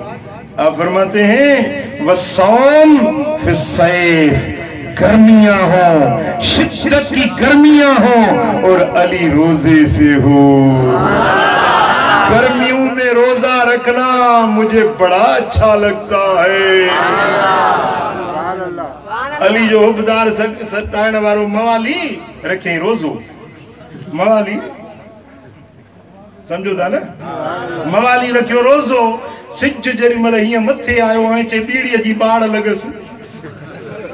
[SPEAKER 1] आप फरमाते हैं वसौम फिसैफ गर्मियाँ हो, शिद्दत की गर्मियाँ हो, और अली रोज़े से हो। गर्मियों में रोजा रखना मुझे बड़ा अच्छा लगता है। अली जो हुबदार सटाइण वारो मवाली, रखे रोज़ो। मवाली, सम्झो था न? मवाली रखियो रोज़ो। सिज जेॾी महिल हीअं मथे आयो, हाणे चए ॿीड़ीअ बाड़ लॻसि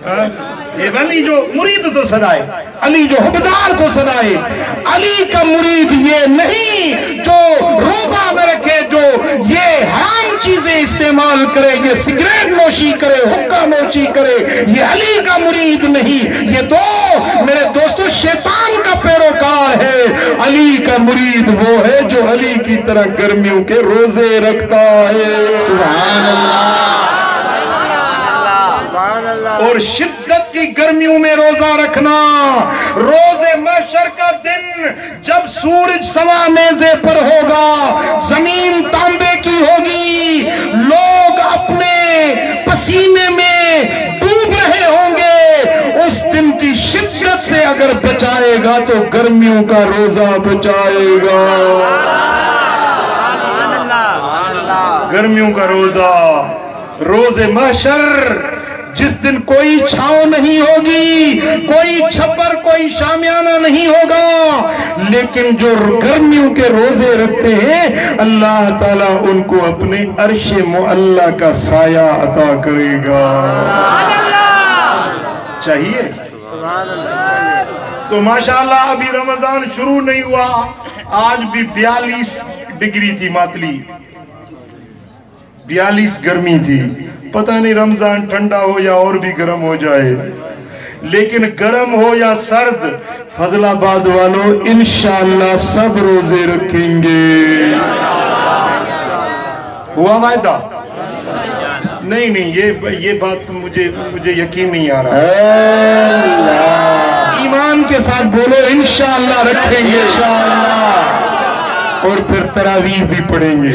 [SPEAKER 1] ये अली जो मुरीद तो सदाए, अली जो हुबदार तो सदाए, अली का मुरीद ये नहीं जो रोजा में रखे, जो ये हराम चीज़ें इस्तेमाल करे, ये सिगरेट नोशी करे, हुक्का नोशी करे, ये अली का मुरीद नहीं, ये तो मेरे दोस्तों शैतान का पैरोकार है। अली का मुरीद वो है जो अली की तरह गर्मियों के रोज़े रखता है। सुभान अल्लाह। और शिद्दत की गर्मियों में रोजा रखना। रोज़े मशर का दिन जब सूरज सवा मेजे पर होगा ज़मीन तांबे की होगी। लोग अपने पसीने में डूब रहे होंगे। उस दिन की शिद्दत से अगर बचाएगा तो गर्मियों का रोजा बचाएगा। गर्मियों का रोजा रोज़े मशर जिस दिन कोई छाव नहीं होगी, कोई छप्पर, कोई शामियाना नहीं होगा। लेकिन जो गर्मियों के रोज़े रखते हैं, अल्लाह ताला उनको अपने अरश मुअल्ला का साया अता करेगा। चाहिए? तो माशाल्लाह, अभी रमज़ान शुरू नहीं हुआ। आज भी बयालीस डिग्री थी मातली। बयालीस गर्मी थी। पता नहीं रमज़ान ठंडा हो या और भी गर्म हो जाए। लेकिन गर्म हो या सर्द फजलाबाद वालों इंशाल्लाह सब रोज़े रखेंगे। हुआ वायदा? नहीं नहीं ये ये बात मुझे मुझे यकीन नहीं आ रहा। ईमान के साथ बोलो इंशाल्लाह रखेंगे इंशाल्लाह। और फिर तरावीह भी पढ़ेंगे।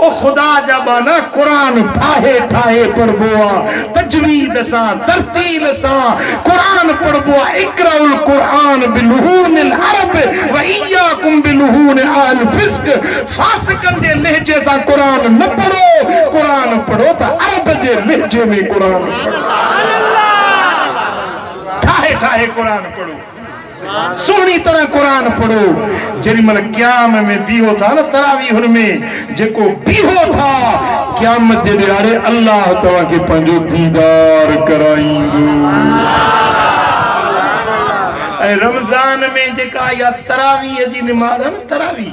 [SPEAKER 1] ओ खुदा जा बाना कुरान ठाहे ठाहे पढ़बो आहे तजवीद सां तरतील सां कुरान पढ़बो आहे इकराउल कुरान बिलहून अल अरब व इयाकुम बिलहून अल फिस्क फासिकन जे लहजे सां कुरान न पढ़ो कुरान पढ़ो त अरब जे लहजे में कुरान पढ़ो। ठाहे ठाहे कुरान पढ़ो। सुहिणी तरह क़ुर पढ़ो। जेॾी महिल क़याम में बीहो था न तरावी में, जेको बीहो था, क्यामत जे ॾियारे अलाह तव्हांखे पंहिंजो दीदार कराईंदो। रमज़ान में जेका इहा तरावीह जी निमाज़ आहे न तरावी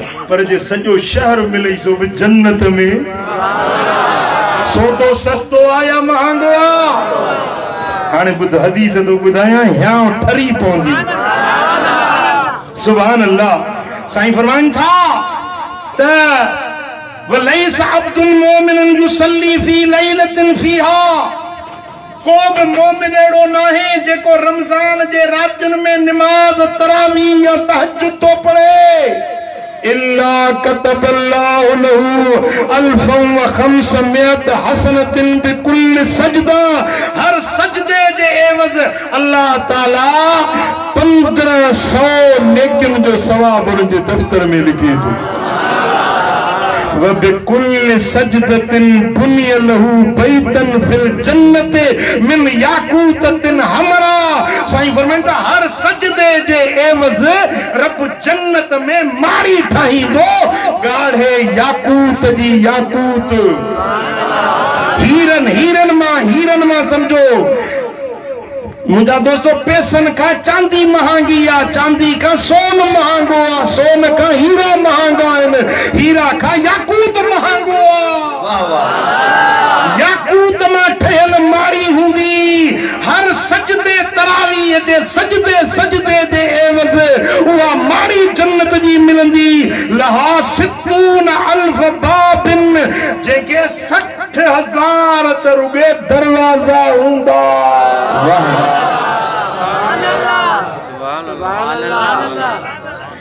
[SPEAKER 1] पर जे सॼो शहर मिले सो बि जन्नत में। सौदो सस्तो आहे या महांगो आहे हाणे ॿुध हदीस थो ॿुधायां, हियाँ ठरी पवंदी। सुभान अल्लाह साईं फरमाइनि था, त वलैस अब्दुल मोमिन युसल्ली फ़ी लैलतिन फीहा। को बि मोमिन अहिड़ो नाहे, जेको रमज़ान जे रातियुनि में निमाज़ तरावी या तहजुद थो पढ़े। सजदा हर सजदे जे एवज़ अल्लाह ताला 1500 नेकिन जो सवाब उन जे दफ़्तर में लिखी थो वबिकुल सजदतिन पैसन का चांदी महँगी आ, चांदी का सोन महंगो आ, सोन का हीरा महँगा हीरा का तरावीह जे सजदे सजदे जे एवज़। उहा माड़ी जन्नत जी मिलंदी। लहा सितून अल्फ बाबिन, जेके सठ हज़ार त रुगे दरवाज़ा हूंदा।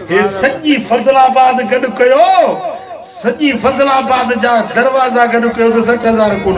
[SPEAKER 1] हे फज़लाबाद गॾु फज़लाबाद जा दरवाज़ा गॾु त सठि हज़ार कोन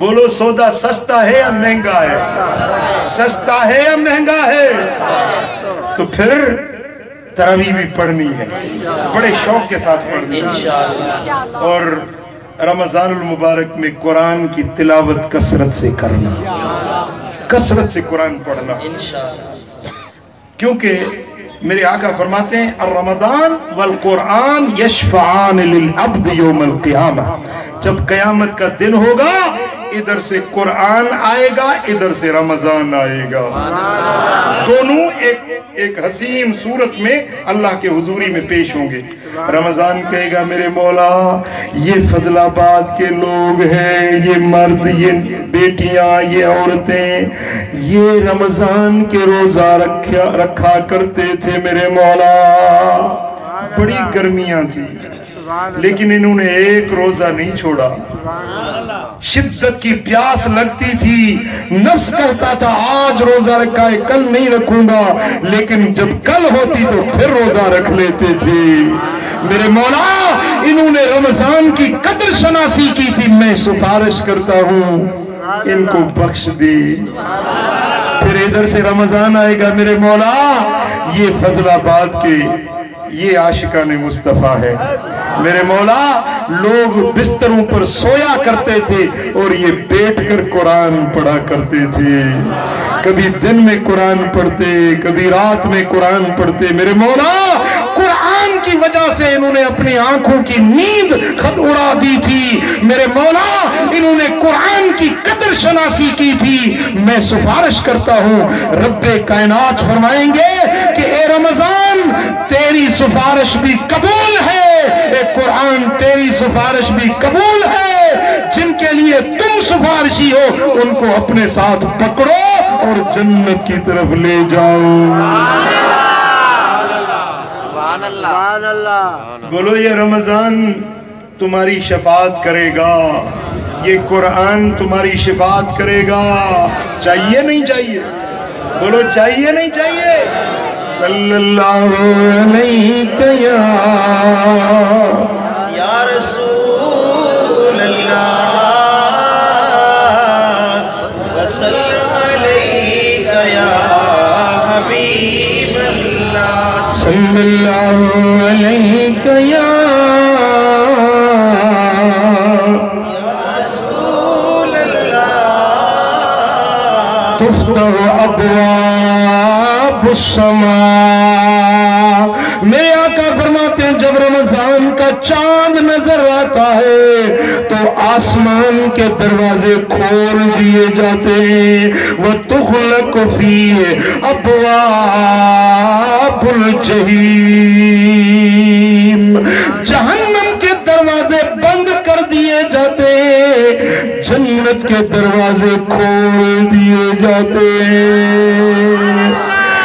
[SPEAKER 1] बोलो सौदा सस्ता है या महँगा है? सस्ता है या महँगा है? तो फिर तरावी भी पढ़नी है। बड़े शौक के साथ पढ़नी है। और रमज़ान मुबारक में कुरान की तिलावत कसरत से करना। कसरत से कुरान पढ़ना। क्योंकि मेरे आका फरमाते हैं और रमदान वल कुरान यशफान लिल अब्द यौमल जब कयामत का दिन होगा इधर से कुरान आएगा, इधर से रमज़ान आएगा। दोनों एक एक हसीन सूरत में अल्लाह के हुजूरी में पेश होंगे। रमज़ान कहेगा, मेरे मौला, ये फजलाबाद के लोग हैं, ये मर्द, ये बेटियाँ, ये औरतें, ये रमज़ान के रोजा रखा रखा करते थे मेरे मौला। बड़ी गर्मियाँ थी। लेकिन इन्होंने एक रोजा नहीं छोड़ा। शिद्दत की प्यास लगती थी, नफ्स कहता था, आज रोजा रखा है, कल नहीं रखूँगा। लेकिन जब कल होती तो फिर रोजा रख लेते थे। मेरे मौला, इन्होंने रमज़ान की कदर शनासी की थी, मैं सिफारिश करता हूँ, इनको बख्श दे। फिर इधर से रमज़ान आएगा, मेरे मौला, ये फजलाबाद के ये आशिका ने मुस्तफ़ा है। मेरे मौला, लोग बिस्तरों पर सोया करते थे और ये बैठकर कुरान पढ़ा करते थे। कभी दिन में कुरान पढ़ते, कभी रात में कुरान पढ़ते। मेरे मौला, कुरान की वजह से इन्होंने अपनी आँखों की नींद खत उड़ा दी थी। मेरे मौला, इन्होंने कुरान की कदर शनासी की थी। मैं सिफारिश करता हूँ, रब्बे कायनात फरमाएँगे ए रमज़ान तेरी सिफारिश भी कबूल है। ए कुरान तेरी सिफारिश भी कबूल है। जिनके लिए तुम सिफारिशी हो उनको अपने साथ पकड़ो और जन्नत की तरफ़ ले जाओ। बोलो ये रमज़ान तुम्हारी शफात करेगा। ये कुरान तुम्हारी शिफात करेगा। चाहिए नहीं चाहिए? बोलो चाहिए नहीं चाहिए? सल्लल्लाहु अलैहि या
[SPEAKER 2] या रसूल अल्लाह वसल्लम अलैका या हबीब अल्लाह
[SPEAKER 1] सल्लल्लाहु अलैहि या
[SPEAKER 2] अल्लाह
[SPEAKER 1] फरमाते हैं, जब रमज़ान का चाँद नज़र आता है तो आसमान के दरवाजे खोल दिए जाते हैं। वह तुखलक फ़ी अबवाबुल जहीम। जहन्नम के दरवाजे बंद कर दिए जाते हैं, जन्नत के दरवाजे खोल दिए जाते हैं।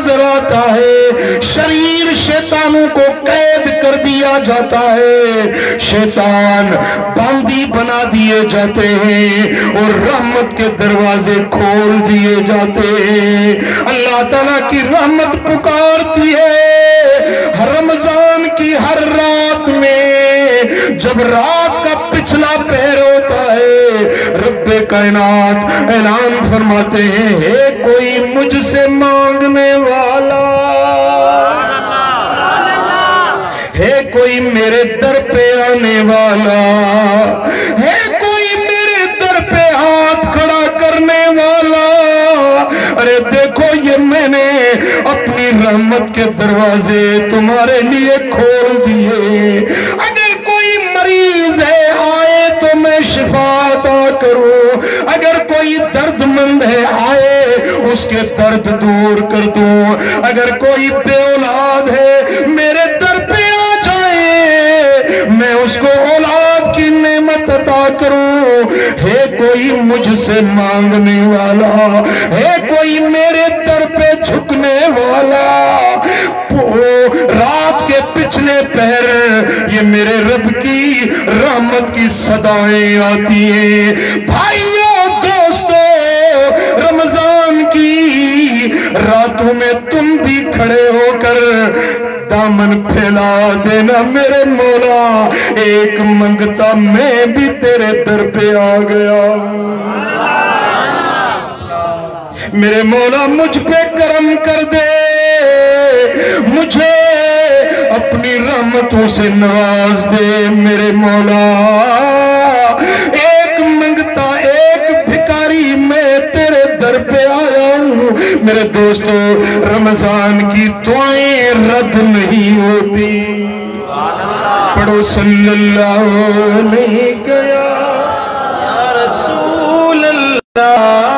[SPEAKER 1] नज़र आता है। शरीर शैतानों को कैद कर दिया जाता है। शैतान बांदी बना दिए जाते हैं और रहमत के दरवाजे खोल दिए जाते हैं। अल्लाह ताला की रहमत पुकारती है। रमज़ान की हर रात में जब रात का पिछला पैर होता है कायनात ऐलान फरमाते हैं, हे कोई मुझसे मांगने वाला, है कोई मेरे दर पे आने वाला, है कोई मेरे दर पे हाथ खड़ा करने वाला, अरे देखो ये मैंने अपनी रहमत के दरवाजे तुम्हारे लिए खोल दिए। अगर कोई मरीज़ है, आए तो मैं शिफाता करूँ। है, आए, उसके दर्द दूर कर दूँ। अगर कोई बेऔलाद है, मेरे दर पे आ जाए, मैं उसको औलाद की नेमत अता करूँ। है कोई मुझसे मांगने वाला, हे कोई मेरे दर पे झुकने वाला। रात के पिछले पहर, ये मेरे रब की रहमत की सदाएँ आती हैं। दोस्तों रमज़ान की रातों में तुम भी खड़े होकर दामन फैला देना मेरे मौला। एक मंगता मैं भी तेरे दर पे आ गया। मेरे मौला, मुझ पे करम कर दे। मुझे अपनी रहमतों से नवाज़ दे मेरे मौला। एक मंगता, एक पे आया हूँ। मेरे दोस्तों, रमज़ान की दुआएँ रद्द नहीं होती। पढ़ो सल्लल्लाहु अलैहि गया
[SPEAKER 2] रसूल अल्लाह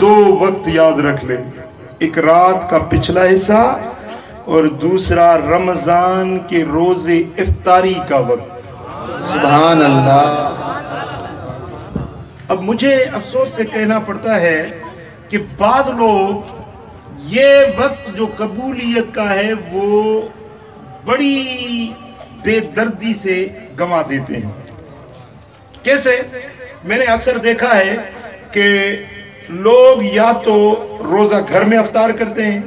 [SPEAKER 1] दो वक्त याद रख ले। एक रात का पिछला हिस्सा और दूसरा रमज़ान के रोज़े इफ्तारी का वक्त।
[SPEAKER 2] सुभान अल्लाह
[SPEAKER 1] अब मुझे अफसोस से कहना पड़ता है कि बाज लोग ये वक्त जो कबूलियत का है वो बड़ी बेदर्दी से गंवा देते हैं। कैसे? मैंने अक्सर देखा है कि लोग या तो रोजा घर में अफ्तार करते हैं,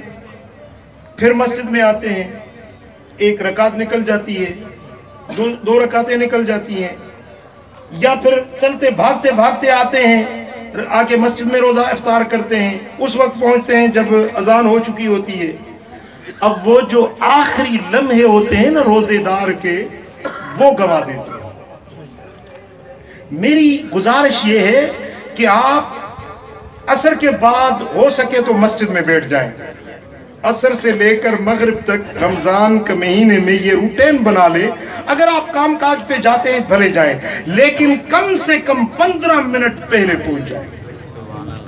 [SPEAKER 1] फिर मस्जिद में आते हैं, एक रकात निकल जाती है, दो दो रकातें निकल जाती हैं, या फिर चलते भागते भागते आते हैं, आके मस्जिद में रोजा इफ्तार करते हैं, उस वक्त पहुँचते हैं जब अजान हो चुकी होती है। अब वो जो आखिरी लम्हे होते हैं ना रोजेदार के, वो गंवा देते हैं। मेरी गुजारिश ये है कि आप असर के बाद हो सके तो मस्जिद में बैठ जाए। असर से लेकर मगरब तक रमज़ान के महीने में ये रूटीन बना ले। अगर आप काम काज पे जाते हैं, भले जाएँ, लेकिन कम से कम पंद्रह मिनट पहले पहुँच जाएँ।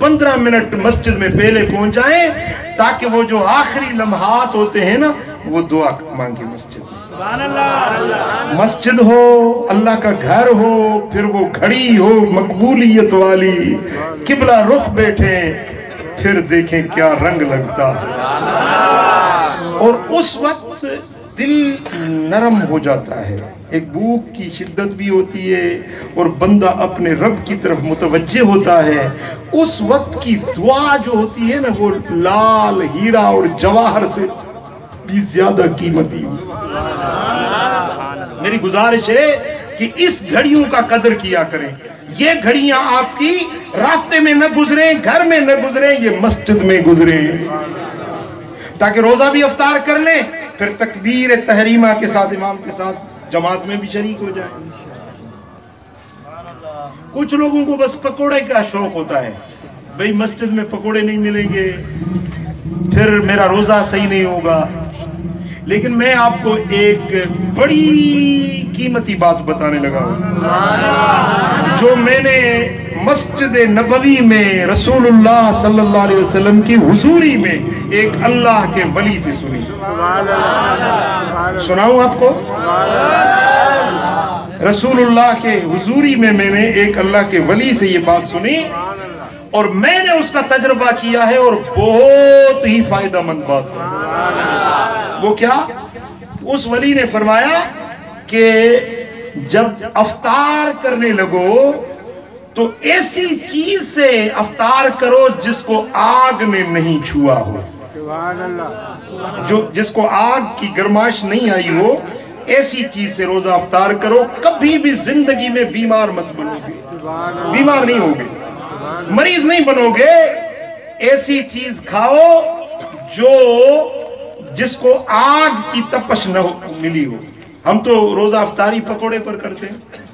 [SPEAKER 1] पंद्रह मिनट मस्जिद में पहले पहुँच जाएँ, ताकि वो जो आखिरी लम्हात होते हैं ना, वो दुआ मांगे मस्जिद मस्जिद हो, अल्लाह का घर हो, फिर वो घड़ी हो, मकबूलियत वाली, किबला रुख बैठे, फिर देखें क्या रंग लगता है। और उस वक्त दिल नरम हो जाता है। एक भूख की शिद्दत भी होती है और बंदा अपने रब की तरफ़ मुतवज्जे होता है। उस वक्त की दुआ जो होती है ना वो लाल हीरा और जवाहर से भी ज़्यादा कीमती मेरी गुजारिश है कि इस घड़ियों का कदर किया करें। ये घड़ियाँ आपकी रास्ते में न गुजरे घर में न गुजरे ये मस्जिद में गुजरे। ताकि रोजा भी अफ्तार कर लें फिर तकबीर तहरीमा के साथ इमाम के साथ जमात में भी शरीक हो जाए। कुछ लोगों को बस पकोड़े का शौक होता है। भाई मस्जिद में पकोड़े नहीं मिलेंगे फिर मेरा रोजा सही नहीं होगा। लेकिन मैं आपको एक बड़ी कीमती बात बताने लगा हूँ। जो मैंने मस्जिद नबवी में रसूलुल्लाह सल्लल्लाहु अलैहि वसल्लम की हुजूरी में एक अल्लाह के वली से सुनी। सुनाऊं आपको? रसूलुल्लाह के हुजूरी में मैंने एक अल्लाह के वली से ये बात सुनी और मैंने उसका तजर्बा किया है और बहुत ही फायदामंद बात है। वो क्या? उस वली ने फरमाया कि जब अफ्तार करने लगो तो ऐसी चीज़ से अवतार करो जिसको आग ने नहीं छुआ हो। जो, जिसको आग की गर्माश नहीं आई हो, ऐसी चीज़ से रोजा अफ्तार करो। कभी भी ज़िंदगी में बीमार मत बनोगे। बीमार नहीं होगे। मरीज़ नहीं बनोगे। ऐसी चीज़ खाओ जो, जिसको आग की तपश न मिली हो। हम तो रोजा अफ्तारी पकोड़े पर करते हैं।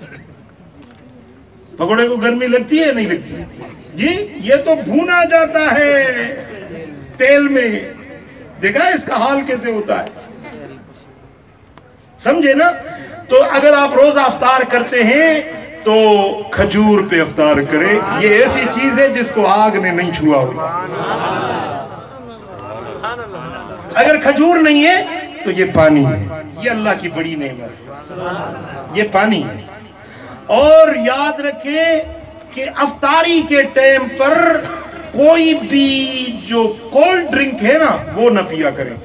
[SPEAKER 1] पकोड़े को गर्मी लगती है नहीं लगती? है? जी, ये तो भूना जाता है तेल में। देखा इसका हाल कैसे होता है? समझे ना? तो अगर आप रोजा अफ्तार करते हैं तो खजूर पे अफ्तार करें। ये ऐसी चीज़ है जिसको आग ने नहीं छुआ हुआ। अगर खजूर नहीं है तो ये पानी है। ये अल्लाह की बड़ी नेमत है। ये पानी है। और याद रखें कि अफ्तारी के टाइम पर कोई भी जो कोल्ड ड्रिंक है ना, वो ना पिया करें।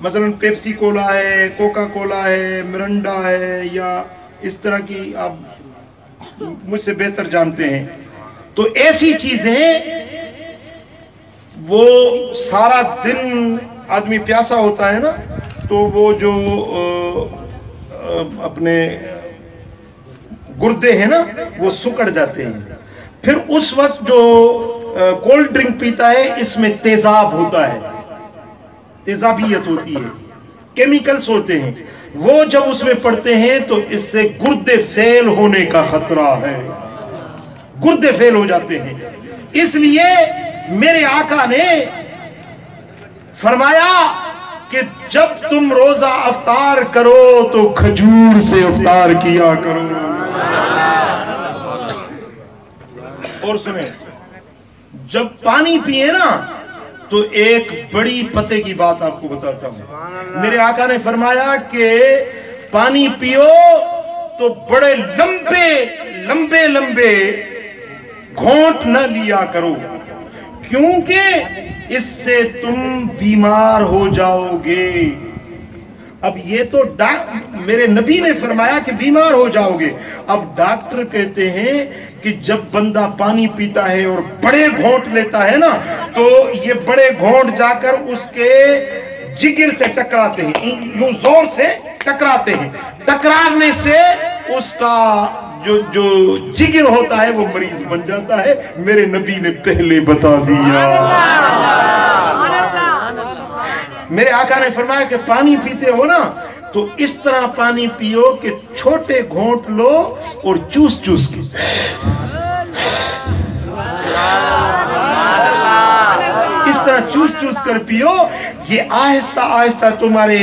[SPEAKER 1] मसलन पेप्सी कोला है कोका कोला है, मिरंडा है, या इस तरह की आप मुझसे बेहतर जानते हैं। तो ऐसी चीज़ें, वो सारा दिन आदमी प्यासा होता है ना तो वो जो अपने गुर्दे हैं ना, वो सुकड़ जाते हैं। फिर उस वक्त जो कोल्ड ड्रिंक पीता है, इसमें तेजाब होता है। तेजाबियत होती है। केमिकल्स होते हैं। वो जब उसमें पड़ते हैं तो इससे गुर्दे फेल होने का खतरा है। गुर्दे फेल हो जाते हैं। इसलिए मेरे आका ने फरमाया कि जब तुम रोजा अवतार करो तो खजूर से अवतार किया करो। और सुने जब पानी पिए ना तो एक बड़ी पते की बात आपको बताता हूँ। मेरे आका ने फरमाया कि पानी पियो तो बड़े लंबे लंबे लंबे घोंट न लिया करो क्योंकि इससे तुम बीमार हो जाओगे। अब ये तो डॉक्टर मेरे नबी ने फरमाया कि बीमार हो जाओगे। अब डॉक्टर कहते हैं कि जब बंदा पानी पीता है और बड़े घोंट लेता है ना तो ये बड़े घोंट जाकर उसके जिगर से टकराते हैं, यूँ ज़ोर से टकराते हैं। टकराने से उसका जो जो जिगर होता है वो मरीज़ बन जाता है। मेरे नबी ने पहले बता दिया। मेरे आका ने फरमाया कि पानी पीते हो ना तो इस तरह पानी पियो कि छोटे घोंट लो और चूस चूस के। इस तरह चूस चूस कर पियो, ये आहिस्ता आहिस्ता तुम्हारे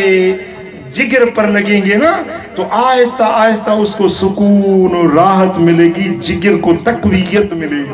[SPEAKER 1] जिगर पर लगेंगे ना तो आहिस्ता आहिस्ता उसको सुकून और राहत मिलेगी, जिगर को तकवीयत मिलेगी।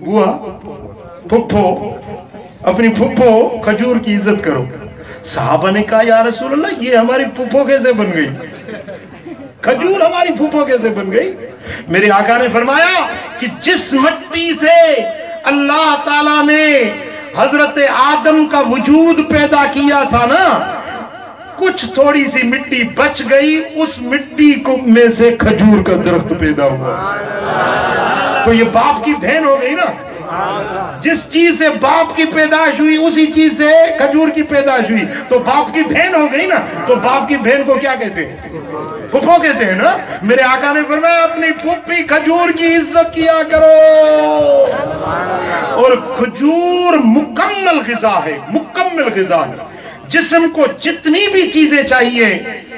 [SPEAKER 1] बुआ फुफ्फो अपनी फुफ्फो खजूर की इज़्ज़त करो। साहबा ने कहा, या रसूल अल्लाह ये हमारी फुफ्फो कैसे बन गई? खजूर हमारी फूफो कैसे बन गई? मेरे आका ने फरमाया कि जिस मिट्टी से अल्लाह ताला ने हज़रत आदम का वजूद पैदा किया था ना, कुछ थोड़ी सी मिट्टी बच गई, उस मिट्टी को में से खजूर का दरख्त पैदा हुआ। तो ये बाप की बहन हो गई ना। जिस चीज़ से बाप की पैदाश हुई, उसी चीज़ से खजूर की पैदाश हुई। तो बाप की बहन हो गई ना तो बाप की बहन को क्या कहते हैं? फुफो कहते हैं ना, मेरे आका ने फरमाया, अपनी फुप्पी खजूर की इज़्ज़त किया करो। और खजूर मुकम्मल गिजा है, मुकम्मल गिजा है। जिस्म को जितनी भी चीज़ें चाहिए,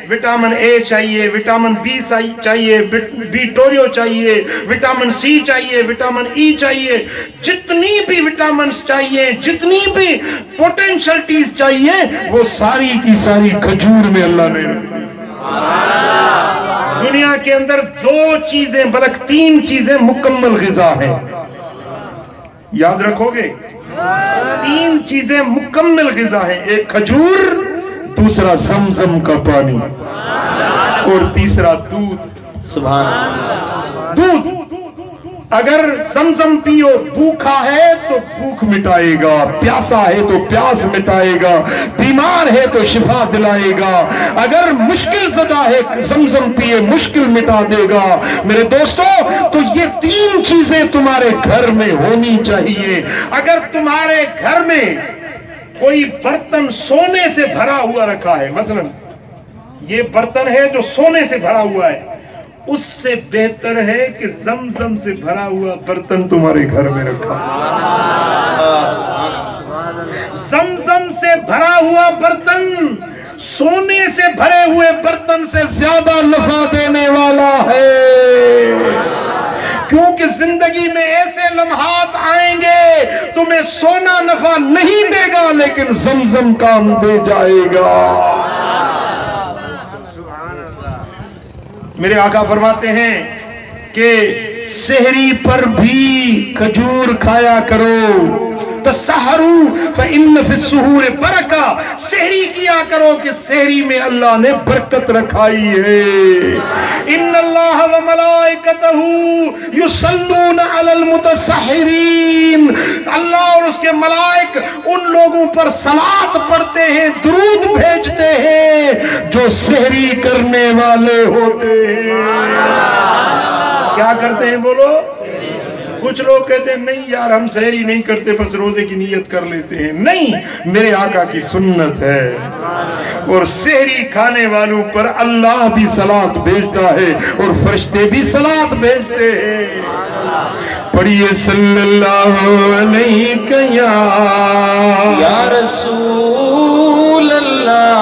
[SPEAKER 1] विटामिन ए चाहिए, विटामिन बी चाहिए, बी टोरियो चाहिए, विटामिन सी चाहिए, विटामिन ई चाहिए, जितनी भी विटामिन चाहिए, जितनी भी पोटेंशियलिटीज चाहिए, वो सारी की सारी खजूर में अल्लाह ने दुनिया के अंदर दो चीज़ें बल्कि, तीन चीज़ें मुकम्मल गजा है। याद रखोगे? तीन चीज़ें मुकम्मल गजा है। एक खजूर दूसरा जमजम का पानी। और तीसरा दूध।
[SPEAKER 2] सुबह
[SPEAKER 1] दूध। अगर समसम पियो भूखा है तो भूख मिटाएगा, प्यासा है तो प्यास मिटाएगा, बीमार है तो शिफा दिलाएगा। अगर मुश्किल सजा है समसम पिए मुश्किल मिटा देगा। मेरे दोस्तों तो ये तीन चीज़ें तुम्हारे घर में होनी चाहिए। अगर तुम्हारे घर में कोई बर्तन सोने से भरा हुआ रखा है, मसलन, ये बर्तन है जो सोने से भरा हुआ है उससे बेहतर है कि जमजम से भरा हुआ बर्तन तुम्हारे घर में रखा। जमजम से भरा हुआ बर्तन, सोने से भरे हुए बर्तन से ज़्यादा नफा देने वाला है। क्योंकि ज़िंदगी में ऐसे लम्हात आएँगे, तुम्हें सोना नफा नहीं देगा, लेकिन जमजम काम दे जाएगा। मेरे आका फरमाते हैं कि शहरी पर भी खजूर खाया करो। तसहरू इन फिसूर बरका। सेहरी किया करो कि सेहरी में अल्लाह ने बरकत रखाई है। इन अल्लाह व मलाइकतहू युसल्लून अलल मुतसहिरीन। अल्लाह और उसके मलाइक उन लोगों पर सलात पढ़ते हैं, दुरूद भेजते हैं, जो सेहरी करने वाले होते हैं। क्या करते हैं बोलो? कुछ लोग कहते हैं, नहीं यार, हम सहरी नहीं करते, बस रोज़े की नीयत कर लेते हैं। नहीं, मेरे आका की सुन्नत है। और सहरी खाने वालों पर अल्लाह भी सलात भेजता है और फरिश्ते भी सलात भेजते हैं। पढ़िए सल्लल्लाहु अलैहि
[SPEAKER 2] या रसूल अल्लाह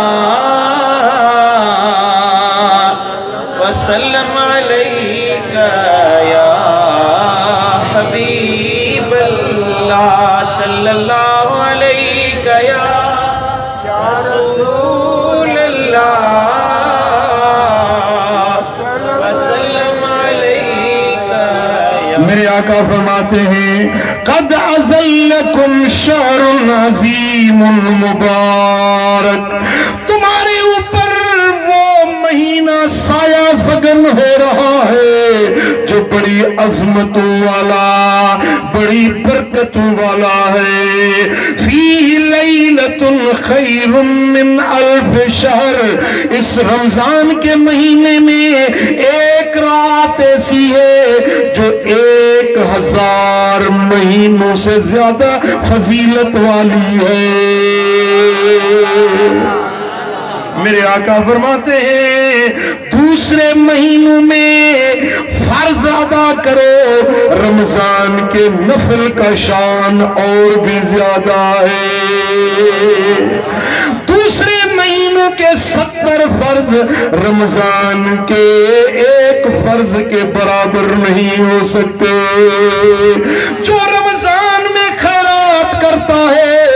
[SPEAKER 2] वसल्लम अलैका
[SPEAKER 1] मेरे आका फरमाते हैं, कद अजल्लकुम शहरुन अजीमुन मुबारक। तुम्हारे ऊपर वो महीना साया फगन हो रहा है बड़ी अजमतों वाला, बड़ी बरकतों वाला है। फ़ी लैलतुल मिन अल्फ शहर, इस रमज़ान के महीने में एक रात ऐसी है जो एक हज़ार महीनों से ज़्यादा फजीलत वाली है। मेरे आका फरमाते हैं, दूसरे महीनों में फ़र्ज़ अदा करो, रमज़ान के नफल का शान और भी ज़्यादा है। दूसरे महीनों के सत्तर फ़र्ज़ रमज़ान के एक फ़र्ज़ के बराबर नहीं हो सकते। जो रमज़ान में खैरात करता है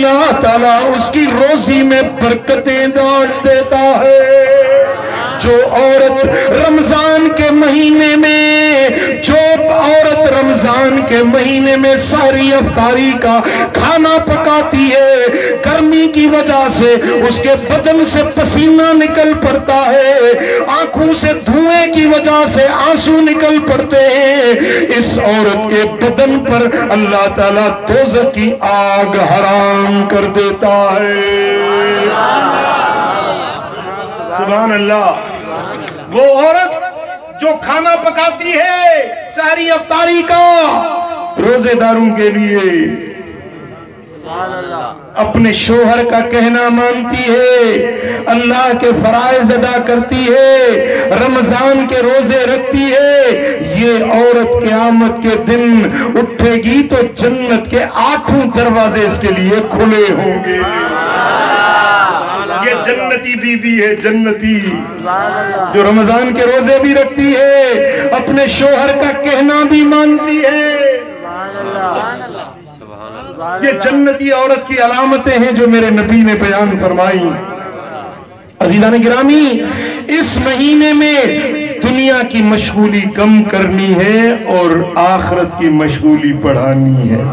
[SPEAKER 1] अल्लाह ताला उसकी रोजी में बरकतें डाल देता है। जो औरत रमज़ान के महीने में, जो औरत रमज़ान के महीने में सारी अफतारी का खाना पकाती है। गर्मी की वजह से उसके बदन से पसीना निकल पड़ता है। आँखों से धुएँ की वजह से आँसू निकल पड़ते हैं। इस औरत के बदन पर अल्लाह ताला दोजक की आग हराम कर देता है। सुबह अल्लाह। वो औरत जो खाना पकाती है सारी अफतारी का रोजेदारों के लिए। अपने शोहर का कहना मानती है अल्लाह के फराइज अदा करती है रमज़ान के रोज़े रखती है। ये औरत क्यामत के दिन उठेगी तो जन्नत के आठों दरवाजे इसके लिए खुले होंगे। ये जन्नती बीबी है जन्नती। जो रमज़ान के रोज़े भी रखती है अपने शोहर का कहना भी मानती है। ये जन्नती औरत की अलामतें हैं जो मेरे नबी ने बयान फरमाई। अजीजा ने गिरामी इस महीने में दुनिया की मशगूली कम करनी है और आखरत की मशगूली बढ़ानी है।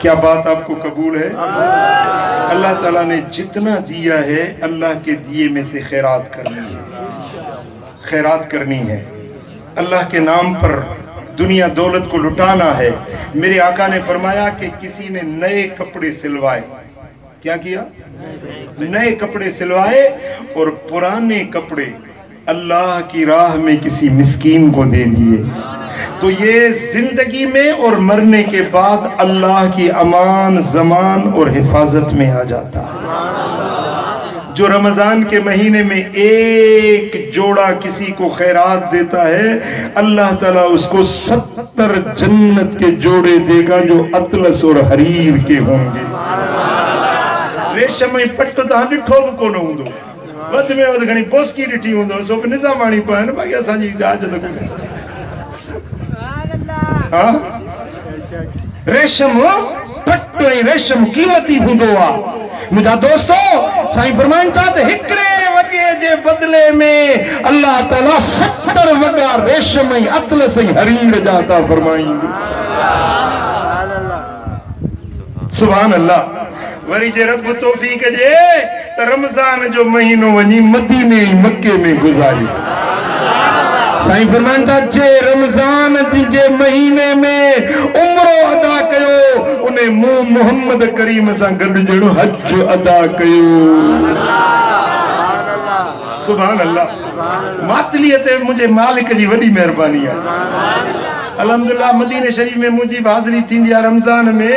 [SPEAKER 1] क्या बात आपको कबूल है? अल्लाह ताला ने जितना दिया है, अल्लाह के दिए में से खैरात करनी है। खैरात करनी है। अल्लाह के नाम पर दुनिया दौलत को लुटाना है। मेरे आका ने फरमाया कि किसी ने नए कपड़े सिलवाए। क्या किया? नए कपड़े सिलवाए और पुराने कपड़े अल्लाह की राह में किसी मिस्कीन को दे दिए। तो ये ज़िंदगी में और मरने के बाद अल्लाह की अमान, जमान और हिफाजत में आ जाता। है जो रमज़ान के महीने में एक जोड़ा किसी को खैरात देता है, अल्लाह ताला उसको सत्तर जन्नत के जोड़े देगा जो अतलस और हरीर के होंगे। रेशम पट्टो तो ॾिठो बि वधि में वधि घणी पोस्की ॾिठी हूंदो सो बि निज़ामाणी पाए न बाक़ी असांजी इजाज़त कोन्हे। हा? रेशम पट्टो ऐं रेशम कीमती हूंदो आहे। मुंहिंजा दोस्तो साईं फरमाइनि था त हिकिड़े वॻे जे बदिले में अलाह ताला सतर वॻा रेशम ऐं अतलस ऐं हरीर जा था फरमाइनि। सुभान अल्लाह वरी जे रब तौफीक ॾे त रमज़ान जो महीनो वञी मदीने मके में गुज़ारियो। साईं फरमाइनि था, जे रमज़ान जे महीने में उमरो अदा कयो उन मुंहुं मोहम्मद करीम सां गॾु जहिड़ो हज अदा कयो। सुभान अल्लाह मातलीअ ते मुंहिंजे मालिक जी वॾी महिरबानी आहे। अलहमदिल्ला मदीने शरीफ़ में मुंहिंजी हाज़िरी थींदी आहे रमज़ान में।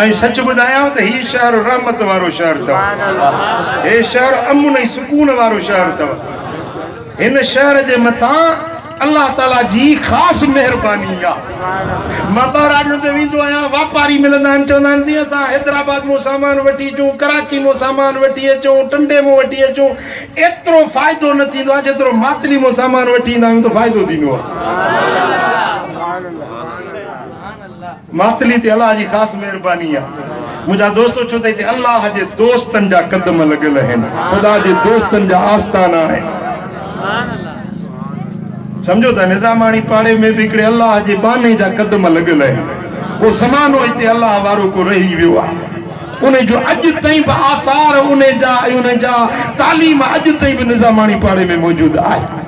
[SPEAKER 1] ऐं सच ॿुधायांव त हीउ शहर रहमत वारो शहर अथव हे शहर अमुन ऐं सुकून वारो शहर अथव हिन शहर जे मथां अलाह ताला जी ख़ासि महिरबानी आहे माँ ॿाहिरि ते वेंदो आहियाँ वापारी मिलंदा आहिनि चवंदा आहिनि जीअं असां हैदराबाद माँ सामान वठी अचूं कराची माँ सामान वठी अचूं टंडे माँ वठी अचूं एतिरो फ़ाइदो न थींदो आहे जेतिरो मातली माँ सामान वठी ईंदा आहियूं त फ़ाइदो थींदो आहे मातली ते अलाह जी ख़ासि महिरबानी आहे मुंहिंजा दोस्तो छो त हिते अलाह जे दोस्तनि जा कदम लॻियल आहिनि ख़ुदा जे दोस्तनि जा आस्थाना आहिनि सम्झो था निज़ामाणी पाड़े में बि हिकिड़े अलाह जे बाने जा कदम लॻियल आहिनि को ज़मानो हिते अलाह वारो को रही वियो आहे उन जो अॼु ताईं बि आसार उन जा उन जा, तालीम अॼु ताईं बि निज़ामाणी पाड़े में मौजूदु आहे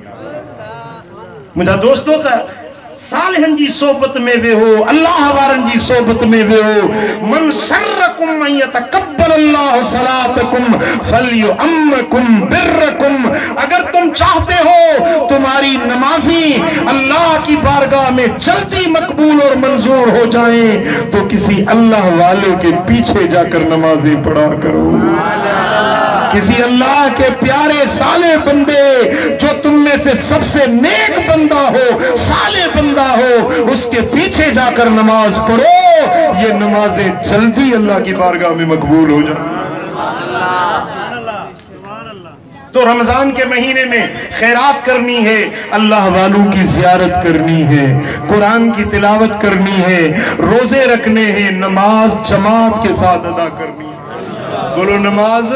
[SPEAKER 1] मुंहिंजा दोस्तो त सालिहनि जी सोबत में वेहो अलाह वारनि जी सोबत में वेहो मन सरकुम ऐं यतकब्बल अल्लाह सलातकुम, फलयुअम्मकुम बिर्रकुम। अगर तुम चाहते हो, तुम्हारी नमाजी अल्लाह की बारगाह में जल्दी मकबूल और मंजूर हो जाएँ तो किसी अल्लाह वाले के पीछे जाकर नमाजें पढ़ा करो। किसी अल्लाह के प्यारे साले बंदे जो तुम में से सबसे नेक बंदा हो, साले बंदा हो, उसके पीछे जाकर नमाज़ पढ़ो, ये नमाजें जल्दी अल्लाह की बारगाह में मकबूल हो जाए। तो रमज़ान के महीने में खैरात करनी है, अल्लाह वालों की जियारत करनी है, कुरान की तिलावत करनी है, रोज़े रखने हैं, नमाज़ जमात के साथ अदा करनी है। बोलो नमाज़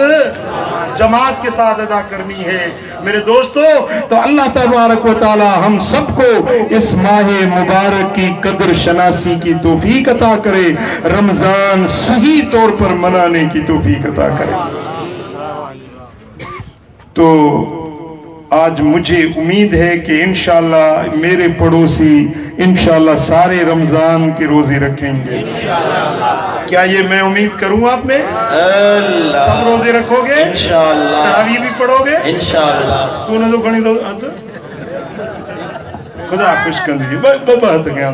[SPEAKER 1] जमात के साथ अदा करनी है। मेरे दोस्तों तो अल्लाह तबारक व ताला हम सबको इस माह मुबारक की कदर शनासी की तोफीक अता करे। रमज़ान सही तौर पर मनाने की तोफीक अता करे। तो आज मुझे उम्मीद है कि इनशाला मेरे पड़ोसी इनशाला सारे रमज़ान के रोज़े रखेंगे। क्या ये मैं उम्मीद करूँ आप में? सब रोज़े रखोगे? तरावी भी पढ़ोगे?
[SPEAKER 2] इंशाअल्लाह
[SPEAKER 1] तू न तो घणी रोज हथ खुदा खुश कर दीजिए। हथ कयां